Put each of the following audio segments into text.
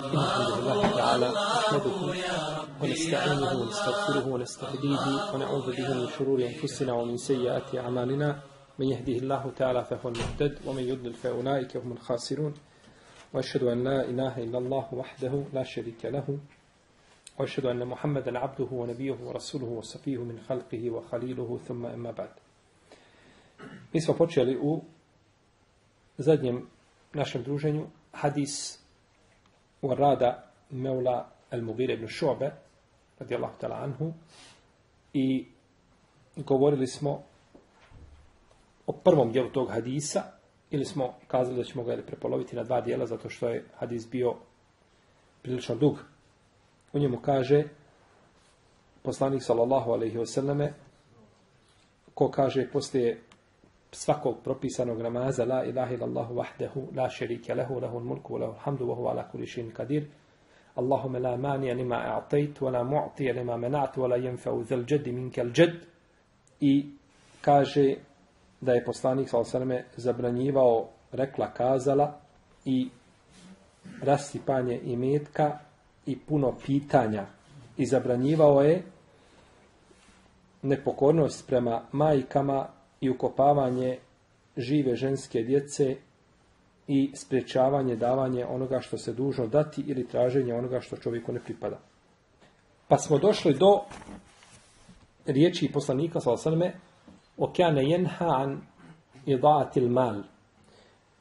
الحمد لله تعالى نحمده ونستعينه ونستغفره ونستهديه ونعوذ به من شرور أنفسنا ومن سيئات أعمالنا. من يهده الله تعالى فهو المهتد ومن يضلل فأولئك هم الخاسرون. وأشهد أن لا إله إلا الله وحده لا شريك له. وأشهد أن محمدا عبده ونبيه ورسوله وصفيه من خلقه وخليله ثم أما بعد. Mi smo počeli u zadnjem našem druženju hadis u rada Meula al-Mugire ibn Šobe radijallahu ta'ala anhu i govorili smo o prvom dijelu tog hadisa ili smo kazali da ćemo ga prepoloviti na dva dijela zato što je hadis bio prilično dug. U njemu kaže poslanik sallallahu alaihi wasallame ko kaže poslije svakog propisanog namaza la ilaha illallahu wahdahu la sharika lahu lahu mulku wa lahu alhamdu wa huwa ala kulli shay'in qadir. Lima a'tayt wa la mu'tiya lima mana'ta wa la yanfa'u dhal jadd minka al jadd. I kaže da je poslanik sallallahu zabranjivao rekla kazala i rasipanje imetka i puno pitanja. I zabranjivao je nepokornost prema majkama i ukopavanje žive ženske djece i sprečavanje davanje onoga što se dužno dati ili traženje onoga što čovjeku ne pripada. Pa smo došli do riječi poslanika sallallahu okane jenha an idaatil mal.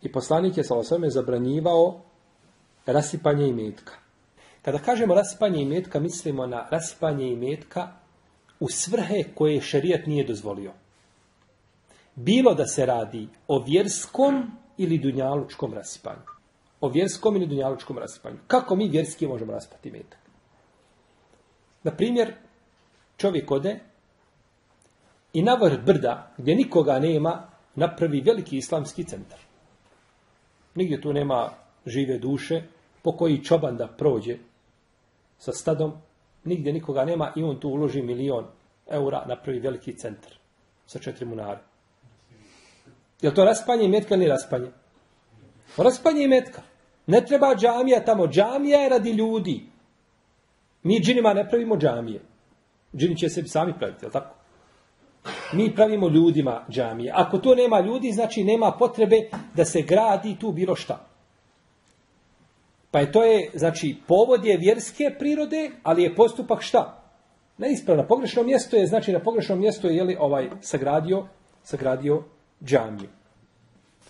I poslanik je sallallahu zabranjivao rasipanje imetka. Kada kažemo rasipanje imetka, mislimo na rasipanje imetka u svrhe koje šerijat nije dozvolio. Bilo da se radi o vjerskom ili dunjalučkom rasipanju. O vjerskom ili dunjalučkom rasipanju. Kako mi vjerski možemo raspati metak? Na primjer, čovjek ode i na vrh brda, gdje nikoga nema, napravi veliki islamski centar. Nigdje tu nema žive duše, po koji čoban da prođe sa stadom, nigdje nikoga nema i on tu uloži milion eura, napravi veliki centar sa četiri munare. Je to raspanje imetka ili raspanje? Raspanje imetka. Ne treba džamija tamo. Džamija je radi ljudi. Mi džinima ne pravimo džamije. Džini će se sami praviti, je tako? Mi pravimo ljudima džamije. Ako to nema ljudi, znači nema potrebe da se gradi tu bilo šta. Pa je to je, znači, povod je vjerske prirode, ali je postupak šta? Neispravno. Pogrešno mjesto je, znači na pogrešnom mjestu je, jeli, ovaj, sagradio, sagradio džamiju.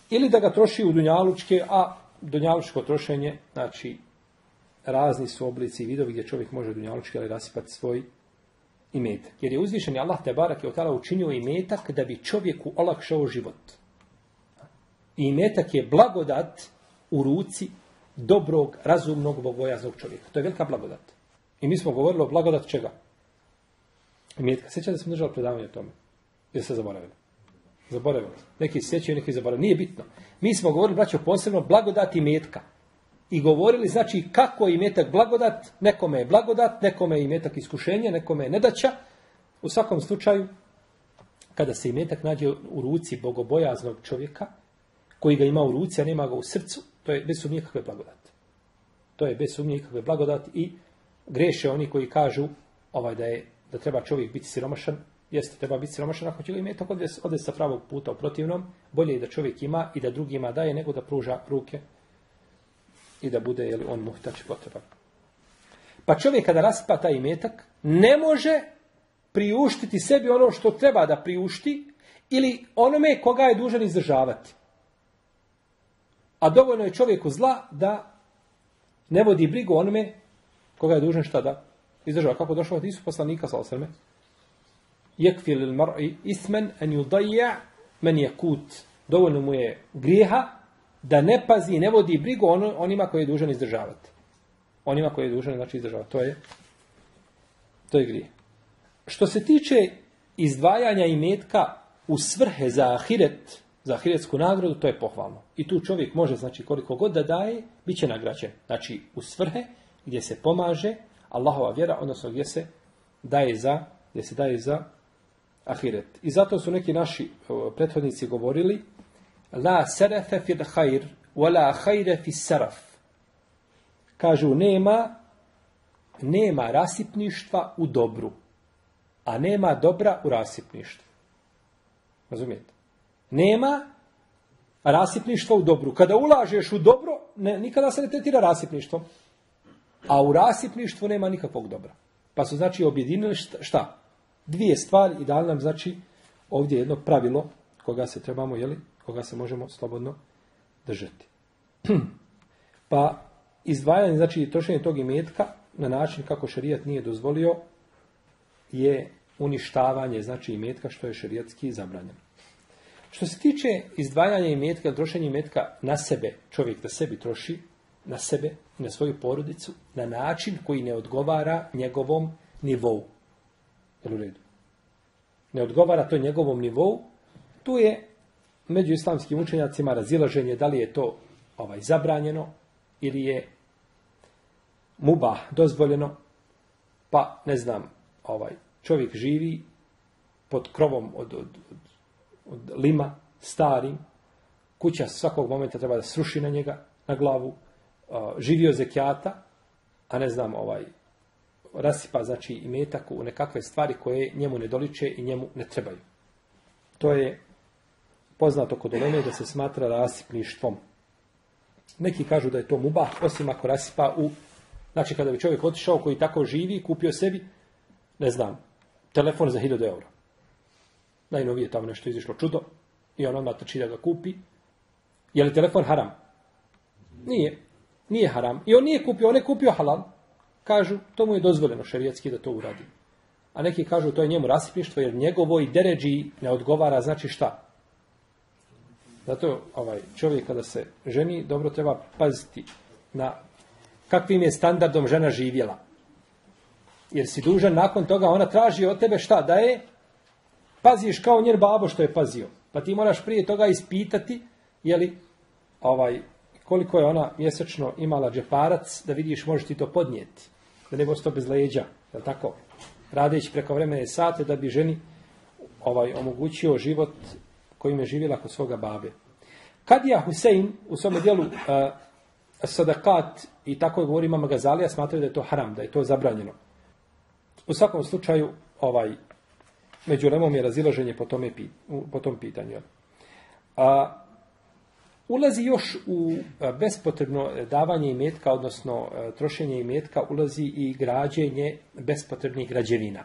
Ili da ga troši u dunjalučke, a dunjalučko trošenje, znači, razni su oblici i vidovi gdje čovjek može dunjalučki ali rasipati svoj imetak. Jer je uzvišen Allah te barak je od učinio imetak da bi čovjeku olakšao život. I imetak je blagodat u ruci dobrog, razumnog, bogojaznog čovjeka. To je velika blagodat. I mi smo govorili o blagodat čega? Imetka. Sjećate da smo držali predavanje o tome? Jer se zaboravili? Zaboravili. Neki sjećaju, neki zaboravili. Nije bitno. Mi smo govorili, braćo, posebno blagodat i metka. I govorili, znači, kako je metak blagodat, nekome je blagodat, nekome je metak iskušenje, nekome je nedaća. U svakom slučaju, kada se metak nađe u ruci bogobojaznog čovjeka, koji ga ima u ruci, a nema ga u srcu, to je bez sumnje kakve blagodat. To je bez sumnje kakve blagodat i greše oni koji kažu ovaj da je da treba čovjek biti siromašan, jeste treba biti siromašan ako će ga imeti tako ode sa pravog puta u protivnom, bolje je da čovjek ima i da drugima daje nego da pruža ruke i da bude jeli, on muhtač potreban. Pa čovjek kada rasipa taj imetak, ne može priuštiti sebi ono što treba da priušti ili onome koga je dužan izdržavati. A dovoljno je čovjeku zla da ne vodi brigu onome koga je dužan šta da izdržava. Kako došlo od Isu poslanika, sa osrme? Jekfi lil mar'i ismen en yudajja men kut. Dovoljno mu je grijeha da ne pazi i ne vodi brigu on, onima koji je dužan izdržavati. Onima koji je dužan znači izdržavati. To je, to je grije. Što se tiče izdvajanja i metka u svrhe za ahiret, za ahiretsku nagradu, to je pohvalno. I tu čovjek može, znači koliko god da daje, bit će nagrađen. Znači u svrhe gdje se pomaže Allahova vjera, odnosno gdje se daje za, gdje se daje za ahiret. I zato su neki naši prethodnici govorili La sarafe fil hajr, wala hajre fi saraf. Kažu, nema, nema rasipništva u dobru, a nema dobra u rasipništvu. Razumijete? Nema rasipništva u dobru. Kada ulažeš u dobro, ne, nikada se ne tretira rasipništvom. A u rasipništvu nema nikakvog dobra. Pa su znači objedinili šta? Dvije stvari i dali nam znači ovdje jedno pravilo koga se trebamo, jeli, koga se možemo slobodno držati. Pa izdvajanje, znači trošenje tog imetka na način kako šerijat nije dozvolio je uništavanje, znači imetka što je šerijatski zabranjeno. Što se tiče izdvajanja imetka, trošenja imetka na sebe, čovjek da sebi troši, na sebe, na svoju porodicu, na način koji ne odgovara njegovom nivou. Jel u redu? Ne odgovara to njegovom nivou, tu je među islamskim učenjacima razilaženje da li je to ovaj zabranjeno ili je muba dozvoljeno, pa ne znam, ovaj čovjek živi pod krovom od, od, od, od lima, starim, kuća svakog momenta treba da sruši na njega, na glavu, živio zekijata, a ne znam, ovaj, rasipa, znači, i metak u nekakve stvari koje njemu ne doliče i njemu ne trebaju. To je poznato kod Oleme da se smatra rasipništvom. Neki kažu da je to muba, osim ako rasipa u... Znači, kada bi čovjek otišao koji tako živi, kupio sebi, ne znam, telefon za 1000 eura. Najnovije tamo nešto izišlo čudo i on odmah trči da ga kupi. Je li telefon haram? Nije. Nije haram. I on nije kupio, on je kupio halal. Kažu, to mu je dozvoljeno šerijatski da to uradi. A neki kažu, to je njemu rasipništvo, jer njegovoj deređi ne odgovara, znači šta? Zato ovaj čovjek kada se ženi, dobro treba paziti na kakvim je standardom žena živjela. Jer si dužan nakon toga, ona traži od tebe šta? Da je paziš kao njen babo što je pazio. Pa ti moraš prije toga ispitati je li, ovaj, koliko je ona mjesečno imala džeparac, da vidiš možeš ti to podnijeti. Da ne bez leđa. Je tako? Radeći preko vremene sate da bi ženi ovaj omogućio život kojim je živjela kod svoga babe. Kadija Husein u svom dijelu uh, sadakat i tako je govori mama Gazalija smatraju da je to haram, da je to zabranjeno. U svakom slučaju, ovaj, među lemom je razilaženje po, tome, po tom pitanju. A, ulazi još u bespotrebno davanje imetka, odnosno trošenje imetka, ulazi i građenje bespotrebnih građevina.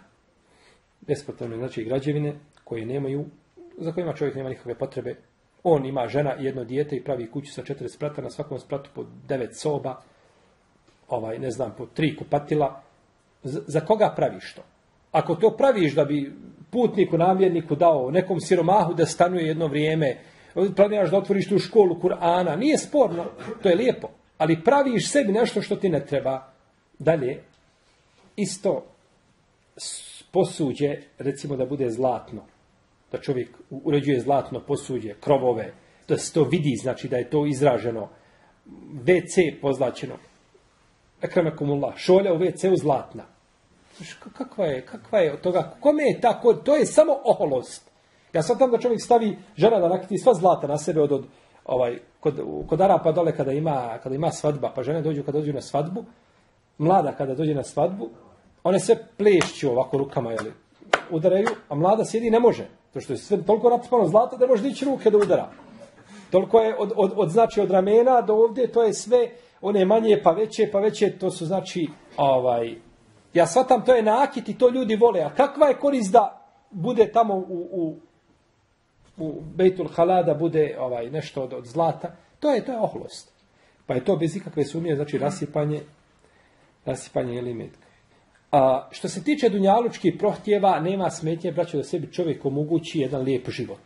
Bespotrebne, znači građevine koje nemaju, za kojima čovjek nema nikakve potrebe. On ima žena i jedno dijete i pravi kuću sa četiri sprata, na svakom spratu po devet soba, ovaj, ne znam, po tri kupatila, za koga praviš to? Ako to praviš da bi putniku, namjerniku dao nekom siromahu da stanuje jedno vrijeme, planiraš da otvoriš tu školu Kur'ana, nije sporno, to je lijepo, ali praviš sebi nešto što ti ne treba. Dalje, isto posuđe, recimo da bude zlatno, da čovjek uređuje zlatno posuđe, krovove, da se to vidi, znači da je to izraženo, WC pozlačeno, ekramekumullah, šolja u WC-u zlatna. Kakva je, kakva je od toga? Kome je tako? To je samo oholost. Ja sam tam da čovjek stavi žena da nakiti sva zlata na sebe od, od ovaj, kod, kod Arapa dole kada ima, kada ima svadba, pa žene dođu kada dođu na svadbu, mlada kada dođe na svadbu, one sve plešću ovako rukama, jeli, udaraju, a mlada sjedi ne može. To što je sve toliko napspano zlata da može dići ruke da udara. Toliko je od, od, od, znači od ramena do ovdje, to je sve, one manje pa veće, pa veće, to su znači ovaj, ja shvatam, to je nakit i to ljudi vole. A kakva je korist da bude tamo u, u, u Bejtul Halada, bude ovaj nešto od, od zlata? To je, to je ohlost. Pa je to bez ikakve sumnje, znači rasipanje, rasipanje ili A što se tiče dunjalučkih prohtjeva, nema smetnje, braćo, da sebi čovjek omogući jedan lijep život.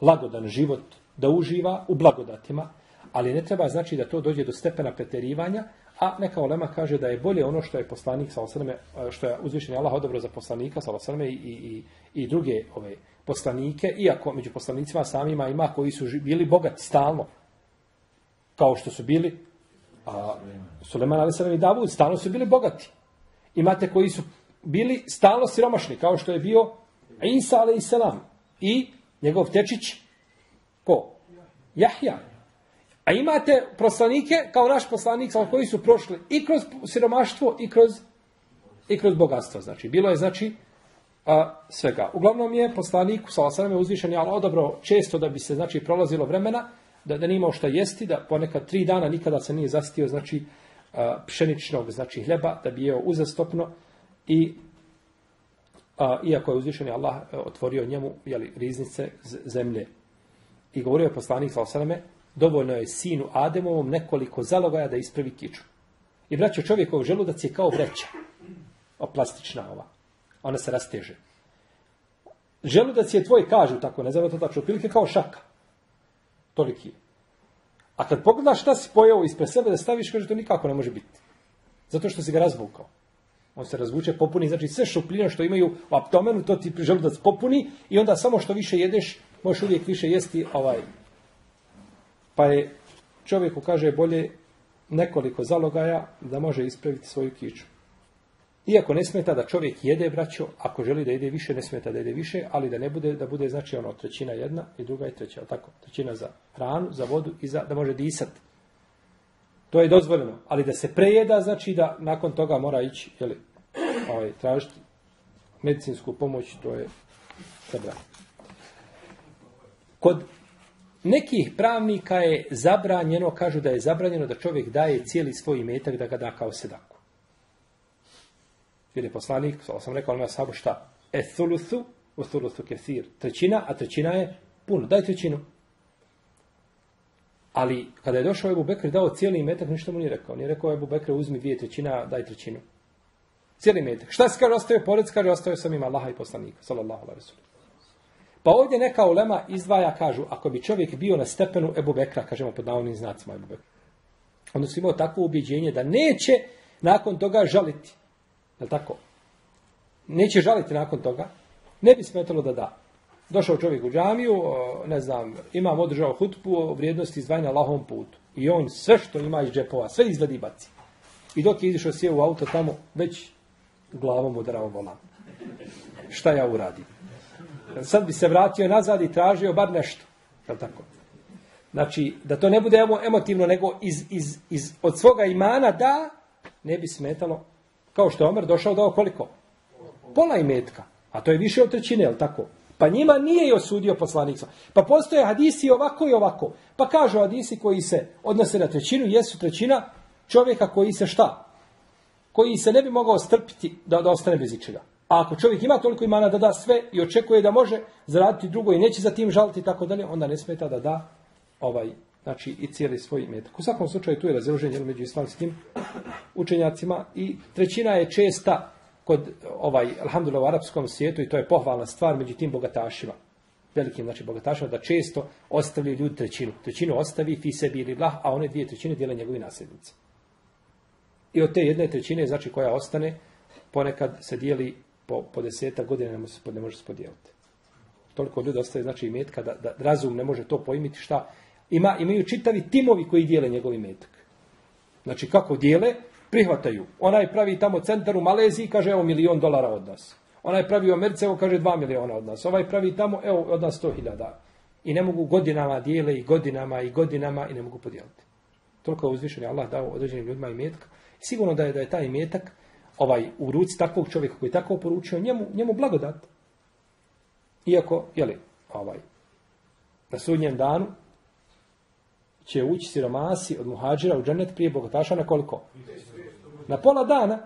Lagodan život, da uživa u blagodatima, ali ne treba znači da to dođe do stepena preterivanja, a neka olema kaže da je bolje ono što je poslanik sa osrme, što je uzvišen Allah odobro za poslanika sa osrme i, i, i druge ove poslanike, iako među poslanicima samima ima koji su bili bogati stalno, kao što su bili a, Suleman Ali i Davud, stalno su bili bogati. Imate koji su bili stalno siromašni, kao što je bio Isa Ali i njegov tečić, ko? Jahja. A imate poslanike, kao naš poslanik, koji su prošli i kroz siromaštvo i kroz, i kroz bogatstvo. Znači, bilo je, znači, a, svega. Uglavnom je poslanik, sa osaname uzvišen, ali odabro često da bi se, znači, prolazilo vremena, da, da nije imao šta jesti, da ponekad tri dana nikada se nije zastio, znači, pšeničnog, znači, hljeba, da bi jeo uzastopno i a, iako je uzvišeni Allah e, otvorio njemu jeli, riznice zemlje. I govorio je poslanik sa osaname, dovoljno je sinu Ademovom nekoliko zalogaja da ispravi kiču. I braćo čovjekov želudac je kao vreća. O plastična ova. Ona se rasteže. Želudac je tvoj, kažu tako, ne znam to tačno, otprilike kao šaka. Toliki je. A kad pogledaš šta si pojao ispred sebe da staviš, kaže to nikako ne može biti. Zato što si ga razvukao. On se razvuče, popuni, znači sve šupljine što imaju u aptomenu, to ti želudac popuni i onda samo što više jedeš, možeš uvijek više jesti ovaj. Pa je čovjeku kaže bolje nekoliko zalogaja da može ispraviti svoju kiču. Iako ne smeta da čovjek jede, braćo, ako želi da jede više, ne smeta da jede više, ali da ne bude, da bude znači ono trećina jedna i druga i treća, tako, trećina za hranu, za vodu i za, da može disati. To je dozvoljeno, ali da se prejeda, znači da nakon toga mora ići, jeli, ovaj, tražiti medicinsku pomoć, to je zabranjeno. Kod nekih pravnika je zabranjeno, kažu da je zabranjeno da čovjek daje cijeli svoj imetak da ga da kao sedaku. Jer je poslanik, sam rekao na sabu šta? E thuluthu, u thuluthu kesir. Trećina, a trećina je puno. Daj trećinu. Ali kada je došao Ebu Bekr dao cijeli imetak, ništa mu nije rekao. Nije rekao Ebu Bekr uzmi dvije trećina, daj trećinu. Cijeli imetak. Šta se kaže ostavio pored? Kaže ostavio sam ima Allaha i poslanika. Sallallahu alaihi Pa ovdje neka ulema izdvaja, kažu, ako bi čovjek bio na stepenu Ebu Bekra, kažemo pod navodnim znacima Ebu Bekra, su imao takvo ubjeđenje da neće nakon toga žaliti. Je tako? Neće žaliti nakon toga. Ne bi smetalo da da. Došao čovjek u džamiju, ne znam, imam održao hutbu o vrijednosti izdvajanja na lahom putu. I on sve što ima iz džepova, sve izvedi baci. I dok je izišao sjeo u auto tamo, već glavom udarao volan. Šta ja uradim? Sad bi se vratio nazad i tražio bar nešto. Je tako? Znači, da to ne bude emotivno, nego iz, iz, iz, od svoga imana da, ne bi smetalo. Kao što je Omer došao dao koliko? Pola imetka. A to je više od trećine, je tako? Pa njima nije i osudio poslanik. Pa postoje hadisi ovako i ovako. Pa kažu hadisi koji se odnose na trećinu, jesu trećina čovjeka koji se šta? Koji se ne bi mogao strpiti da, da ostane bez ičega. A ako čovjek ima toliko imana da da sve i očekuje da može zaraditi drugo i neće za tim žaliti i tako dalje, onda ne smeta da da ovaj, znači i cijeli svoj metak. U svakom slučaju tu je razilaženje među islamskim učenjacima i trećina je česta kod ovaj alhamdulillah u arapskom svijetu i to je pohvalna stvar među tim bogatašima. Velikim znači bogatašima da često ostavljaju ljudi trećinu. Trećinu ostavi fi sebi ili blah, a one dvije trećine dijele njegovi nasljednici. I od te jedne trećine znači koja ostane ponekad se dijeli po, po deseta godina ne može, ne može se podijeliti. Toliko ljudi ostaje znači i metka da, da razum ne može to pojmiti šta. Ima, imaju čitavi timovi koji dijele njegovi metak. Znači kako dijele, prihvataju. Onaj pravi tamo centar u Maleziji, kaže evo milion dolara od nas. Onaj pravi u Americi, evo kaže dva miliona od nas. Ovaj pravi tamo, evo od nas sto hiljada. I ne mogu godinama dijele i godinama i godinama i ne mogu podijeliti. Toliko je uzvišen Allah dao određenim ljudima i metak. Sigurno da je da je taj metak ovaj, u ruci takvog čovjeka koji je tako poručio, njemu, njemu blagodat. Iako, jeli, ovaj, na sudnjem danu će ući siromasi od muhađira u dženet prije bogataša na koliko? Na pola dana,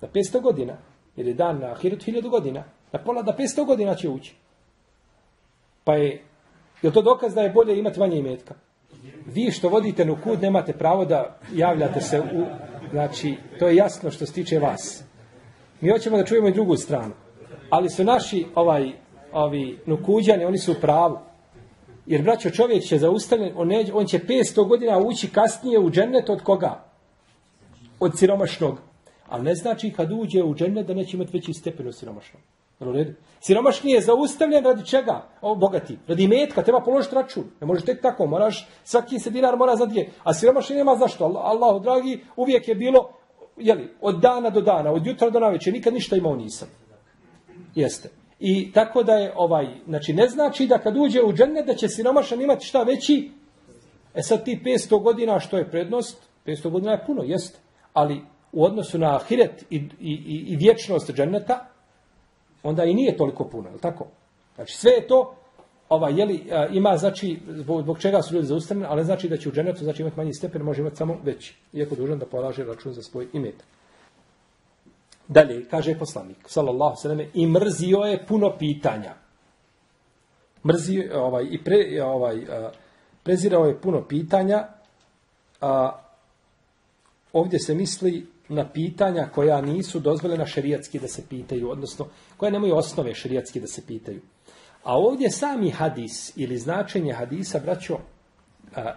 na 500 godina, jer je dan na ahiretu hiljadu godina, na pola da 500 godina će ući. Pa je, je to dokaz da je bolje imati manje imetka? Vi što vodite na kud nemate pravo da javljate se u, znači, to je jasno što se tiče vas. Mi hoćemo da čujemo i drugu stranu. Ali su naši, ovaj, ovi nukuđani, oni su u pravu. Jer, braćo, čovjek će zaustavljen, on, on će 500 godina ući kasnije u džennet od koga? od siromašnog. Ali ne znači kad uđe u džennet da neće imati veći stepen od siromašnog. Siromašni je zaustavljen radi čega? O, bogati. Radi metka, treba položiti račun. Ne može tek tako, moraš, svaki se dinar mora za dvije. A siromašni nema zašto. Allah, Allahu dragi, uvijek je bilo, jeli, od dana do dana, od jutra do navečer, nikad ništa imao nisam. Jeste. I tako da je ovaj, znači ne znači da kad uđe u džennet da će siromašan imati šta veći E sad ti 500 godina što je prednost, 500 godina je puno, jest, ali u odnosu na ahiret i, i, i, i vječnost dženeta, onda i nije toliko puno, je li tako? Znači sve je to, ovaj, jeli, ima, znači, zbog, zbog čega su ljudi zaustavljeni, ali znači da će u dženetu znači, imati manji stepen, može imati samo veći, iako dužan da polaže račun za svoj imetak. Dalje, kaže poslanik, sallallahu sallam, i mrzio je puno pitanja. Mrzio ovaj, i pre, ovaj, prezirao je puno pitanja, a ovdje se misli na pitanja koja nisu dozvoljena šerijatski da se pitaju, odnosno koja nemaju osnove šerijatski da se pitaju. A ovdje sami hadis ili značenje hadisa, braćo,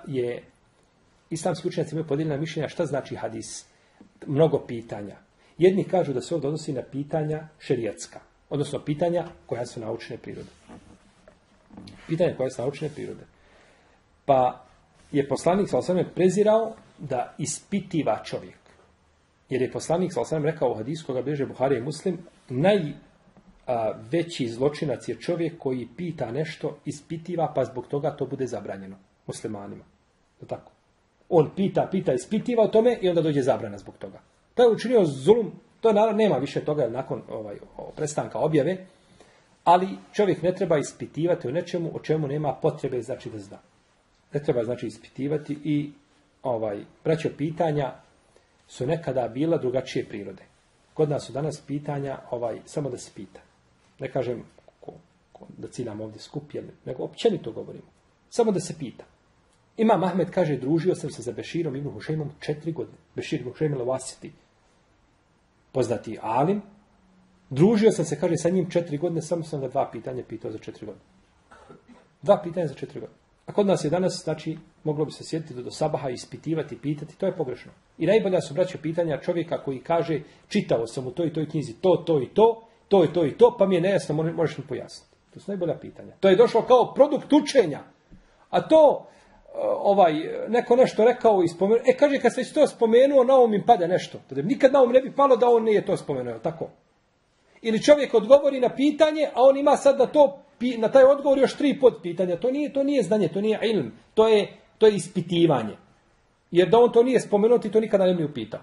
je islamski učenjaci imaju podijeljena mišljenja šta znači hadis. Mnogo pitanja. Jedni kažu da se ovdje odnosi na pitanja šerijatska, odnosno pitanja koja su naučne prirode. Pitanja koja su naučne prirode. Pa je poslanik sa prezirao da ispitiva čovjek. Jer je poslanik sa osvrame rekao u hadisu koga bježe Buharija i Muslim, najveći zločinac je čovjek koji pita nešto, ispitiva, pa zbog toga to bude zabranjeno muslimanima. To tako. On pita, pita, ispitiva o tome i onda dođe zabrana zbog toga. To je učinio zulum, to je naravno, nema više toga nakon ovaj, prestanka objave, ali čovjek ne treba ispitivati o nečemu o čemu nema potrebe znači da zna. Ne treba znači ispitivati i ovaj braćo pitanja su nekada bila drugačije prirode. Kod nas su danas pitanja ovaj samo da se pita. Ne kažem ko, ko, da ciljam ovdje skup, nego općenito govorimo. Samo da se pita. Ima Mahmed kaže, družio sam se za Beširom ibn Hušeimom četiri godine. Bešir ibn Hušeim Lavasiti. Poznati Alim. Družio sam se, kaže, sa njim četiri godine, samo sam ga dva pitanja pitao za četiri godine. Dva pitanja za četiri godine. A kod nas je danas, znači, moglo bi se sjetiti do sabaha, ispitivati, pitati, to je pogrešno. I najbolja su, braće, pitanja čovjeka koji kaže, čitao sam u toj i toj knjizi to, to i to, to i to i to, pa mi je nejasno, možeš mi pojasniti. To su najbolja pitanja. To je došlo kao produkt učenja. A to, e, ovaj, neko nešto rekao i spomenuo, e, kaže, kad se to spomenuo, na ovom im pade nešto. Nikad na ovom ne bi palo da on nije to spomenuo, tako? Ili čovjek odgovori na pitanje, a on ima sad na to na taj odgovor još tri pod pitanja. To nije, to nije znanje, to nije ilm. To je, to je ispitivanje. Jer da on to nije spomenuti, to nikada ne bi upitao.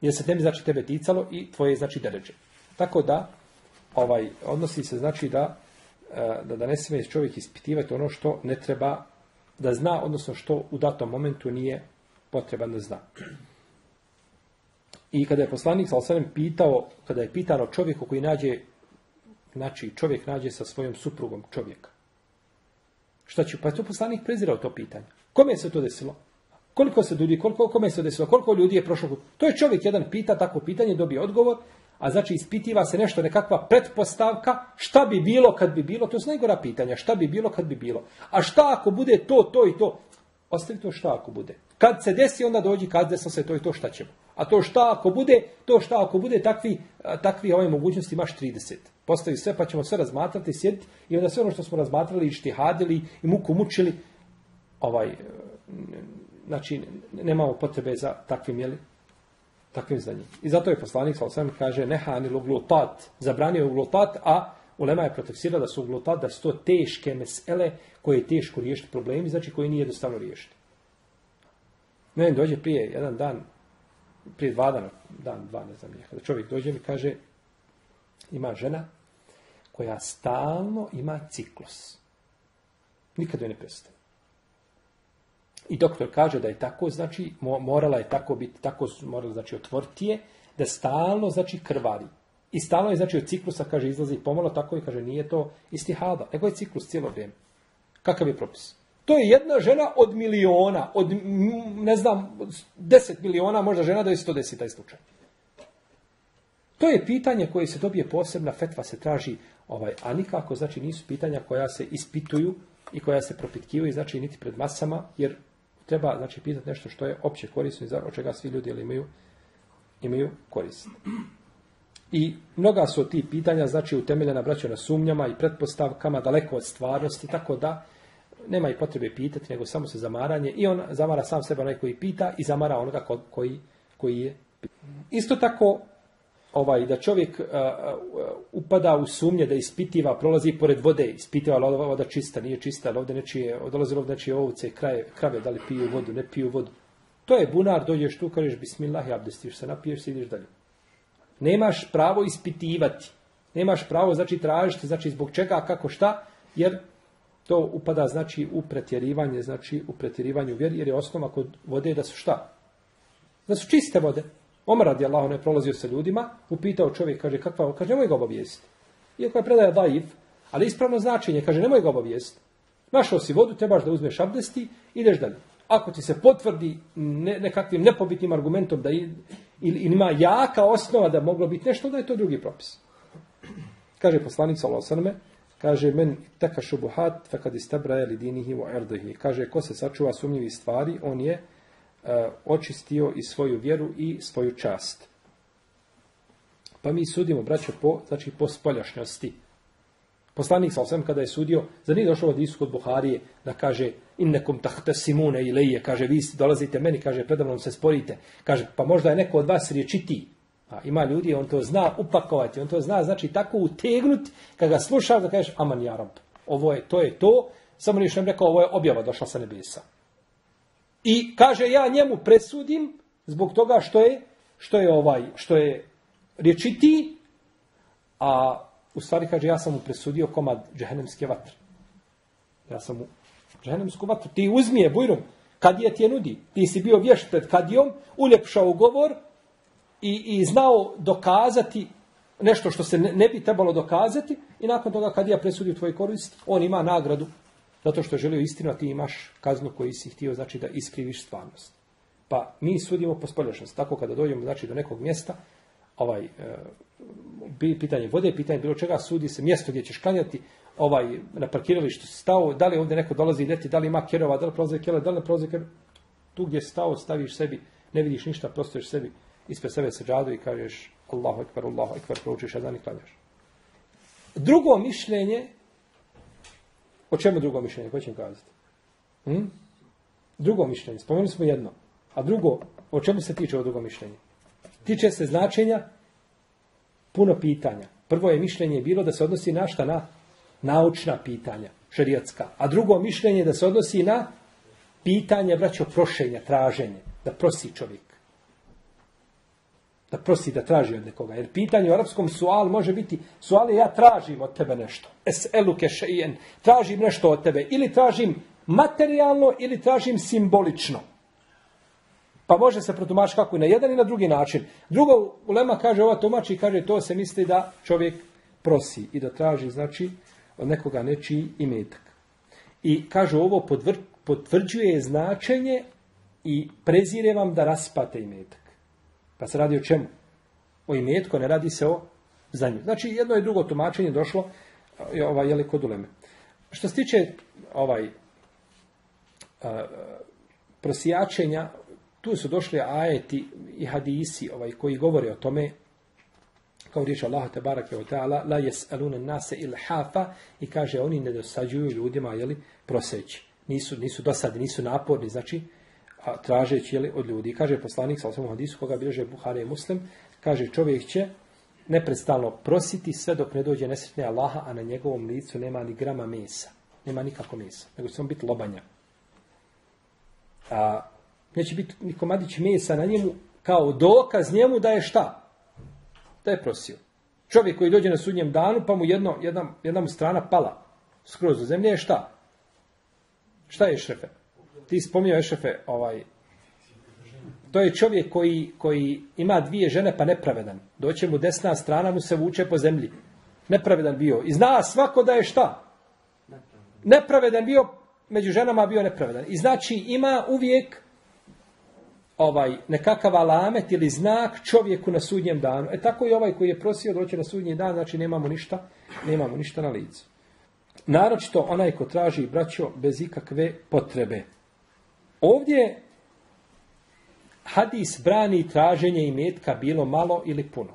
Jer se temi znači tebe ticalo i tvoje znači deređe. Tako da, ovaj, odnosi se znači da, e, da, da ne smije čovjek ispitivati ono što ne treba da zna, odnosno što u datom momentu nije potreban da zna. I kada je poslanik sa pitao, kada je pitano čovjeku koji nađe Znači, čovjek nađe sa svojom suprugom čovjeka. Šta će? Pa je to poslanik prezirao to pitanje. Kome se to desilo? Koliko se ljudi, koliko, kome se desilo? Koliko ljudi je prošlo? To je čovjek jedan pita tako pitanje, dobije odgovor, a znači ispitiva se nešto, nekakva pretpostavka, šta bi bilo kad bi bilo, to su najgora pitanja, šta bi bilo kad bi bilo. A šta ako bude to, to i to? Ostavi to šta ako bude. Kad se desi, onda dođi, kad desilo se to i to, šta ćemo. A to šta ako bude, to šta ako bude, takvi, takvi ove mogućnosti imaš 30 postavi sve, pa ćemo sve razmatrati, sjediti i onda sve ono što smo razmatrali i štihadili i muku mučili, ovaj, znači, nemamo potrebe za takvim, jeli, takvim znanjem. I zato je poslanik, sa osvijem, kaže, nehani uglutat, zabranio je uglutat, a Ulema je protefsirala da su uglutat, da su to teške mesele koje je teško riješiti problemi, znači koji nije jednostavno riješiti. Meni dođe prije jedan dan, prije dva dana, dan, dva, ne znam, kada čovjek dođe mi kaže, ima žena koja stalno ima ciklus. Nikad joj ne prestaje. I doktor kaže da je tako, znači, morala je tako biti, tako morala, znači, otvoriti je, da stalno, znači, krvari. I stalno je, znači, od ciklusa, kaže, izlazi pomalo, tako i kaže, nije to istihada, nego je ciklus cijelo vrijeme. Kakav je propis? To je jedna žena od miliona, od, ne znam, deset miliona, možda žena da je 110 taj slučaj. To je pitanje koje se dobije posebna fetva, se traži Ovaj, a nikako, znači, nisu pitanja koja se ispituju i koja se propitkivaju, znači, niti pred masama, jer treba, znači, pitati nešto što je opće korisno i od čega svi ljudi imaju, imaju korist. I mnoga su ti pitanja, znači, utemeljena braćo na sumnjama i pretpostavkama, daleko od stvarnosti, tako da nema i potrebe pitati, nego samo se zamaranje i on zamara sam sebe onaj koji pita i zamara onoga koji, koji je. Isto tako, ovaj da čovjek upada u sumnje da ispitiva, prolazi pored vode, ispitiva li voda čista, nije čista, ali ovdje nečije, dolazi ovdje nečije ovce, kraje, krave, da li piju vodu, ne piju vodu. To je bunar, dođeš tu, kažeš bismillah i abdestiš se, napiješ se, ideš dalje. Nemaš pravo ispitivati. Nemaš pravo, znači, tražiti, znači, zbog čega, kako, šta, jer to upada, znači, u pretjerivanje, znači, u pretjerivanju vjeri, jer je osnova kod vode da su šta? Da su čiste vode. Omar radi Allah, ne prolazio sa ljudima, upitao čovjek, kaže, kakva, kaže, nemoj ga obavijesti. Iako je predaja daif, ali ispravno značenje, kaže, nemoj ga obavijesti. Našao si vodu, trebaš da uzmeš abdesti, ideš dalje. Ako ti se potvrdi ne, nekakvim nepobitnim argumentom da ili, ima jaka osnova da moglo biti nešto, da je to drugi propis. Kaže poslanik sallallahu kaže men taka šubuhat fa kad istabra li dinihi wa irdihi. Kaže ko se sačuva sumnjivih stvari, on je E, očistio i svoju vjeru i svoju čast. Pa mi sudimo, braćo, po, znači po spoljašnjosti. Poslanik sa osam kada je sudio, za nije došlo od Isu kod Buharije da kaže innekom tahta simune i leje, kaže vi dolazite meni, kaže predavnom se sporite, kaže pa možda je neko od vas riječiti. A ima ljudi, on to zna upakovati, on to zna, znači tako utegnuti, kada ga slušaš da kažeš aman jarab, ovo je, to je to, samo ništa rekao, ovo je objava došla sa nebesa. I kaže ja njemu presudim zbog toga što je što je ovaj što je riječiti a u stvari kaže ja sam mu presudio komad džehennemske vatre. Ja sam mu džehennemsku vatru. Ti uzmi je bujrum. Kad je ti je nudi. Ti si bio vješt pred kadijom, uljepšao govor i, i znao dokazati nešto što se ne, bi trebalo dokazati i nakon toga kad ja presudio tvoj korist, on ima nagradu zato što je želio istinu, a ti imaš kaznu koju si htio, znači da iskriviš stvarnost. Pa mi sudimo po spoljašnosti. Tako kada dođemo znači, do nekog mjesta, ovaj, e, pitanje vode, pitanje bilo čega, sudi se mjesto gdje ćeš klanjati, ovaj, na parkiralištu si stao, da li ovdje neko dolazi i leti, da li ima kerova, da li prolaze kerova, da li ne prolaze kerova. Tu gdje stao, staviš sebi, ne vidiš ništa, prostoješ sebi ispred sebe seđadu i kažeš Allahu ekber, Allahu ekber, proučiš jedan i klanjaš. Drugo mišljenje o čemu drugo mišljenje? Ko će kazati? Hm? Drugo mišljenje. Spomenuli smo jedno. A drugo, o čemu se tiče ovo drugo mišljenje? Tiče se značenja puno pitanja. Prvo je mišljenje bilo da se odnosi na šta? Na naučna pitanja, šerijatska. A drugo mišljenje da se odnosi na pitanje, vraćo prošenja, traženje. Da prosi čovjek da prosi da traži od nekoga. Jer pitanje u arapskom sual može biti sual ja tražim od tebe nešto. Es eluke šejen. Tražim nešto od tebe. Ili tražim materijalno ili tražim simbolično. Pa može se protumačiti kako i na jedan i na drugi način. Drugo, Ulema kaže, ova tumači kaže, to se misli da čovjek prosi i da traži, znači, od nekoga nečiji imetak. I kaže, ovo potvrđuje značenje i prezire vam da raspate imetak. Pa se radi o čemu? O imetku, ne radi se o zanju. Znači, jedno i drugo tumačenje došlo ovaj, jeli, kod uleme. Što se tiče ovaj, a, prosijačenja, tu su došli ajeti i hadisi ovaj, koji govore o tome, kao riječ Allah te barake o ta'ala, la jes'alune nase ilhafa i kaže oni ne dosađuju ljudima jeli, proseći. Nisu, nisu dosadni, nisu naporni, znači a tražeći jeli, od ljudi. Kaže poslanik sa osnovom hadisu koga bilježe Buhari i Muslim, kaže čovjek će neprestalno prositi sve dok ne dođe nesretne Allaha, a na njegovom licu nema ni grama mesa. Nema nikako mesa, nego će biti lobanja. A, neće biti ni komadić mesa na njemu kao dokaz njemu da je šta? Da je prosio. Čovjek koji dođe na sudnjem danu, pa mu jedno, jedna, jedna strana pala skroz do zemlje, je šta? Šta je šefe? Ti spominjao Ešefe, ovaj, to je čovjek koji, koji ima dvije žene pa nepravedan. Doće mu desna strana, mu se vuče po zemlji. Nepravedan bio. I zna svako da je šta? Nepravedan bio, među ženama bio nepravedan. I znači ima uvijek ovaj nekakav alamet ili znak čovjeku na sudnjem danu. E tako i ovaj koji je prosio doći na sudnji dan, znači nemamo ništa, nemamo ništa na licu. Naročito onaj ko traži braćo bez ikakve potrebe. Ovdje hadis brani traženje imetka bilo malo ili puno.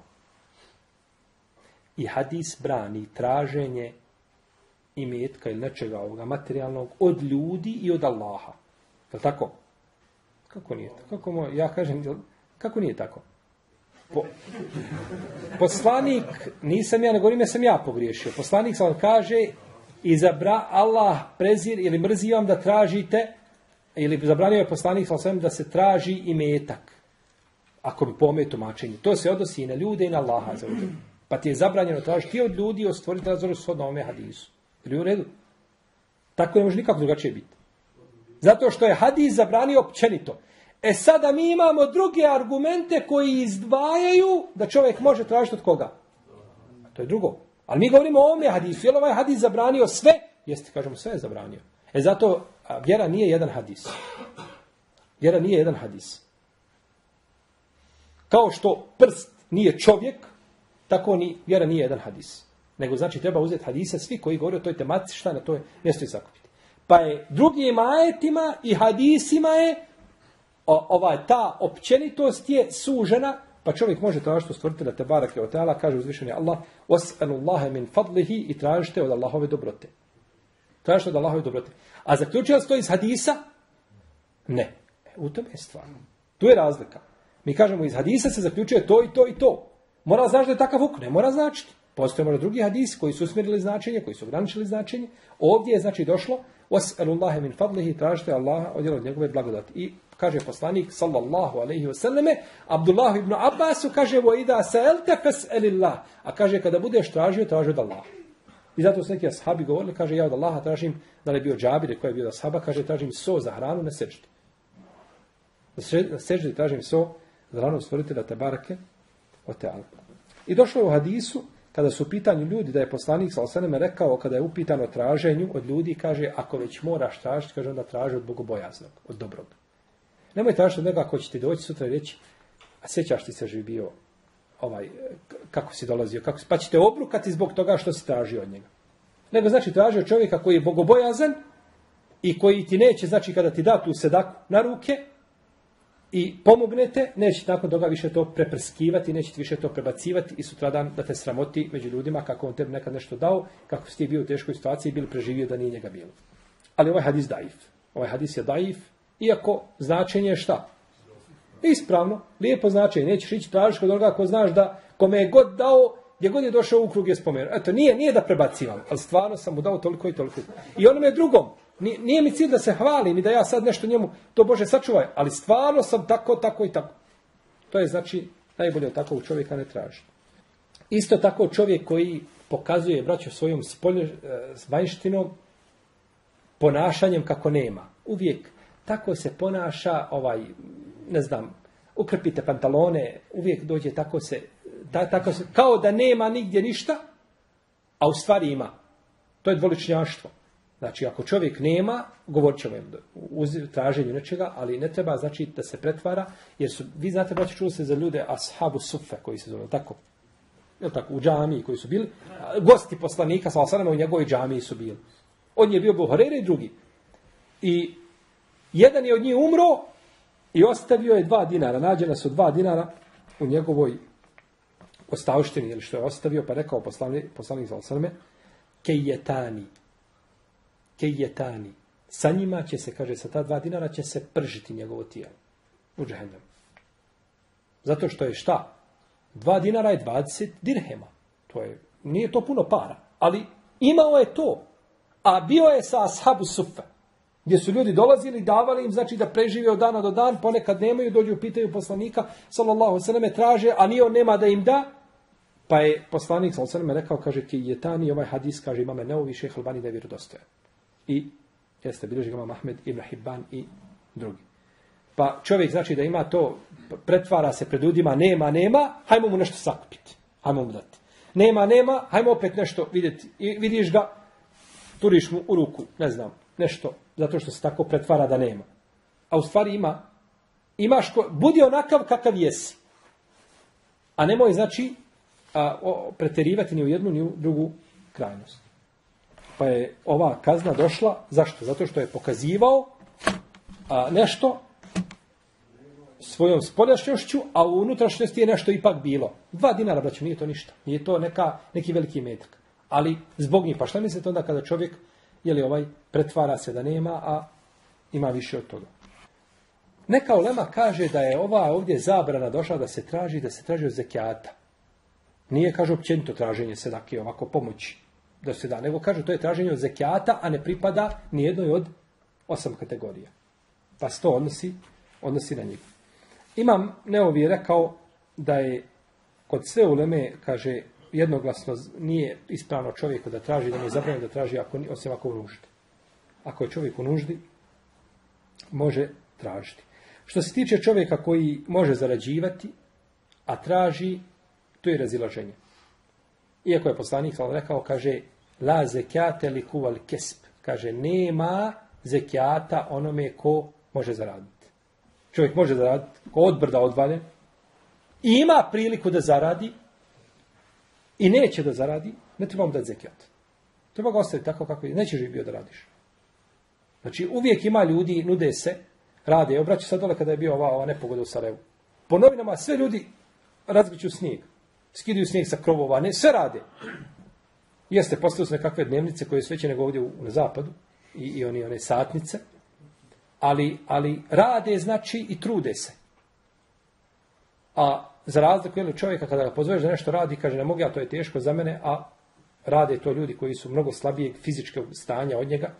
I hadis brani traženje imetka ili nečega ovoga materijalnog od ljudi i od Allaha. Je tako? Kako nije tako? Kako, ja kažem, kako nije tako? Po, poslanik, nisam ja, ne govorim ja sam ja pogriješio. Poslanik sam vam kaže, izabra Allah prezir ili mrzi vam da tražite, ili zabranio je poslanik sam da se traži i metak. Ako bi pome tumačenje. To se odnosi i na ljude i na Allaha. Pa ti je zabranjeno tražiti od ljudi od stvoritelja za shodno ovome hadisu. Ili u redu? Tako ne može nikako drugačije biti. Zato što je hadis zabranio općenito. E sada mi imamo druge argumente koji izdvajaju da čovjek može tražiti od koga? To je drugo. Ali mi govorimo o ovome hadisu. Je li ovaj hadis zabranio sve? Jeste, kažemo, sve je zabranio. E zato vjera nije jedan hadis. Vjera nije jedan hadis. Kao što prst nije čovjek, tako ni vjera nije jedan hadis. Nego znači treba uzeti hadise svi koji govore o toj tematici šta na toj mjesto i zakupiti. Pa je drugim ajetima i hadisima je ovaj, ta općenitost je sužena, pa čovjek može tražiti da te barake od teala, kaže uzvišeni Allah, was'alullaha min fadlihi i tražite od Allahove dobrote. Tražite od Allahove dobrote. A zaključio se to iz hadisa? Ne. E, u tome je stvar. Tu je razlika. Mi kažemo iz hadisa se zaključuje to i to i to. Mora znaći da je takav huk, ne mora značiti. Postoje možda drugi hadis koji su usmjerili značenje, koji su ograničili značenje. Ovdje je znači došlo was'alullaha min fadlihi tražite Allaha od njegove blagodati. I kaže poslanik sallallahu alejhi ve selleme Abdullah ibn Abbas kaže ida sa'alta fas'alillah a kaže kada budeš tražio traži od Allaha i zato su neki ashabi govorili kaže ja od Allaha tražim da li je bio Džabir koji je bio ashaba kaže tražim so za hranu na sećdi na sećdi tražim so za hranu stvoritelja te barake o teala. I došlo je u hadisu kada su u pitanju ljudi da je poslanik sallallahu alejhi rekao kada je upitano traženju od ljudi kaže ako već moraš tražiti kaže onda traži od bogobojaznog od dobrog. Nemoj tražiti od njega ako će doći sutra i reći, a sjećaš ti se že bio ovaj, kako si dolazio, kako, pa ćete obrukati zbog toga što si tražio od njega. Nego znači tražio čovjeka koji je bogobojazan i koji ti neće, znači kada ti da tu sedaku na ruke i pomognete, neće nakon toga više to preprskivati, neće ti više to prebacivati i sutradan da te sramoti među ljudima kako on tebi nekad nešto dao, kako si ti bio u teškoj situaciji i bili preživio da nije njega bilo. Ali ovaj hadis daif. Ovaj hadis je daif, iako značenje je šta? Ispravno, lijepo značenje. Nećeš ići tražiš kod onoga ko znaš da kome je god dao, gdje god je došao u krug je spomenuo. Eto, nije, nije da prebacivam, ali stvarno sam mu dao toliko i toliko. I onome drugom, nije, nije mi cilj da se hvalim i da ja sad nešto njemu, to Bože sačuvaj, ali stvarno sam tako, tako i tako. To je znači najbolje od takvog čovjeka ne traži. Isto tako čovjek koji pokazuje, braćo, svojom spolje, s vanjštinom, ponašanjem kako nema. Uvijek tako se ponaša, ovaj, ne znam, ukrpite pantalone, uvijek dođe tako se, da, tako se, kao da nema nigdje ništa, a u stvari ima. To je dvoličnjaštvo. Znači, ako čovjek nema, govorit ćemo u traženju nečega, ali ne treba znači da se pretvara, jer su, vi znate, braći, čuli se za ljude ashabu sufe, koji se zove tako, je tako, u džamiji koji su bili, gosti poslanika, sa u njegovoj džamiji su bili. On je bio Buharere i drugi. I jedan je od njih umro i ostavio je dva dinara. Nađena su dva dinara u njegovoj ostavštini, ili što je ostavio, pa rekao poslanik, za osrme, kejetani. Kejetani. Sa njima će se, kaže, sa ta dva dinara će se pržiti njegovo tijelo. U džahennem. Zato što je šta? Dva dinara je 20 dirhema. To je, nije to puno para. Ali imao je to. A bio je sa ashabu sufa. Gdje su ljudi dolazili, davali im, znači da prežive od dana do dan, ponekad nemaju, dođu, pitaju poslanika, sallallahu sallam, traže, a nije on nema da im da. Pa je poslanik, sallallahu sallam, rekao, kaže, ki je tani ovaj hadis, kaže, imame neovi šeha Albani da je vjerodostojan. I jeste, bilježi ga Mahmed ibn Hibban i drugi. Pa čovjek znači da ima to, pretvara se pred ljudima, nema, nema, hajmo mu nešto sakupiti. Hajmo mu dati. Nema, nema, hajmo opet nešto vidjeti. I vidiš ga, turiš mu u ruku, ne znam, nešto zato što se tako pretvara da nema. A u stvari ima. Imaš ko, budi onakav kakav jesi. A nemoj, znači, a, o, preterivati ni u jednu ni u drugu krajnost. Pa je ova kazna došla, zašto? Zato što je pokazivao a, nešto svojom spoljašnjošću, a u unutrašnjosti je nešto ipak bilo. Dva dinara, braću, nije to ništa. Nije to neka, neki veliki metak. Ali zbog njih, pa šta mislite onda kada čovjek je li ovaj pretvara se da nema, a ima više od toga. Neka ulema kaže da je ova ovdje zabrana došla da se traži, da se traži od zekijata. Nije, kaže, općenito traženje sedake, ovako pomoći da se da, nego kaže to je traženje od zekijata, a ne pripada nijednoj od osam kategorija. Pa se to odnosi, odnosi na njih. Imam Neovi rekao da je kod sve uleme, kaže, jednoglasno nije ispravno čovjeku da traži, da mu je zabranjeno da traži ako, osim ako u nuždi. Ako je čovjek u nuždi, može tražiti. Što se tiče čovjeka koji može zarađivati, a traži, to je razilaženje. Iako je poslanik ali rekao, kaže, la zekijate li kuval kesp. Kaže, nema zekijata onome ko može zaraditi. Čovjek može zaraditi, ko odbrda odvaljen, i ima priliku da zaradi, i neće da zaradi, ne treba mu dati zekijat. Treba ga ostaviti tako kako je. Neće bio da radiš. Znači, uvijek ima ljudi, nude se, rade. Obraću sad dole kada je bio ova, ova nepogoda u Sarajevu. Po novinama sve ljudi razgriću snijeg. Skidaju snijeg sa krovova, ne, sve rade. Jeste, postali su nekakve dnevnice koje su veće nego ovdje u, na zapadu i, i oni one satnice. Ali, ali rade znači i trude se. A za razliku je čovjeka kada ga pozoveš da nešto radi, kaže ne mogu ja, to je teško za mene, a rade to ljudi koji su mnogo slabijeg fizičkog stanja od njega,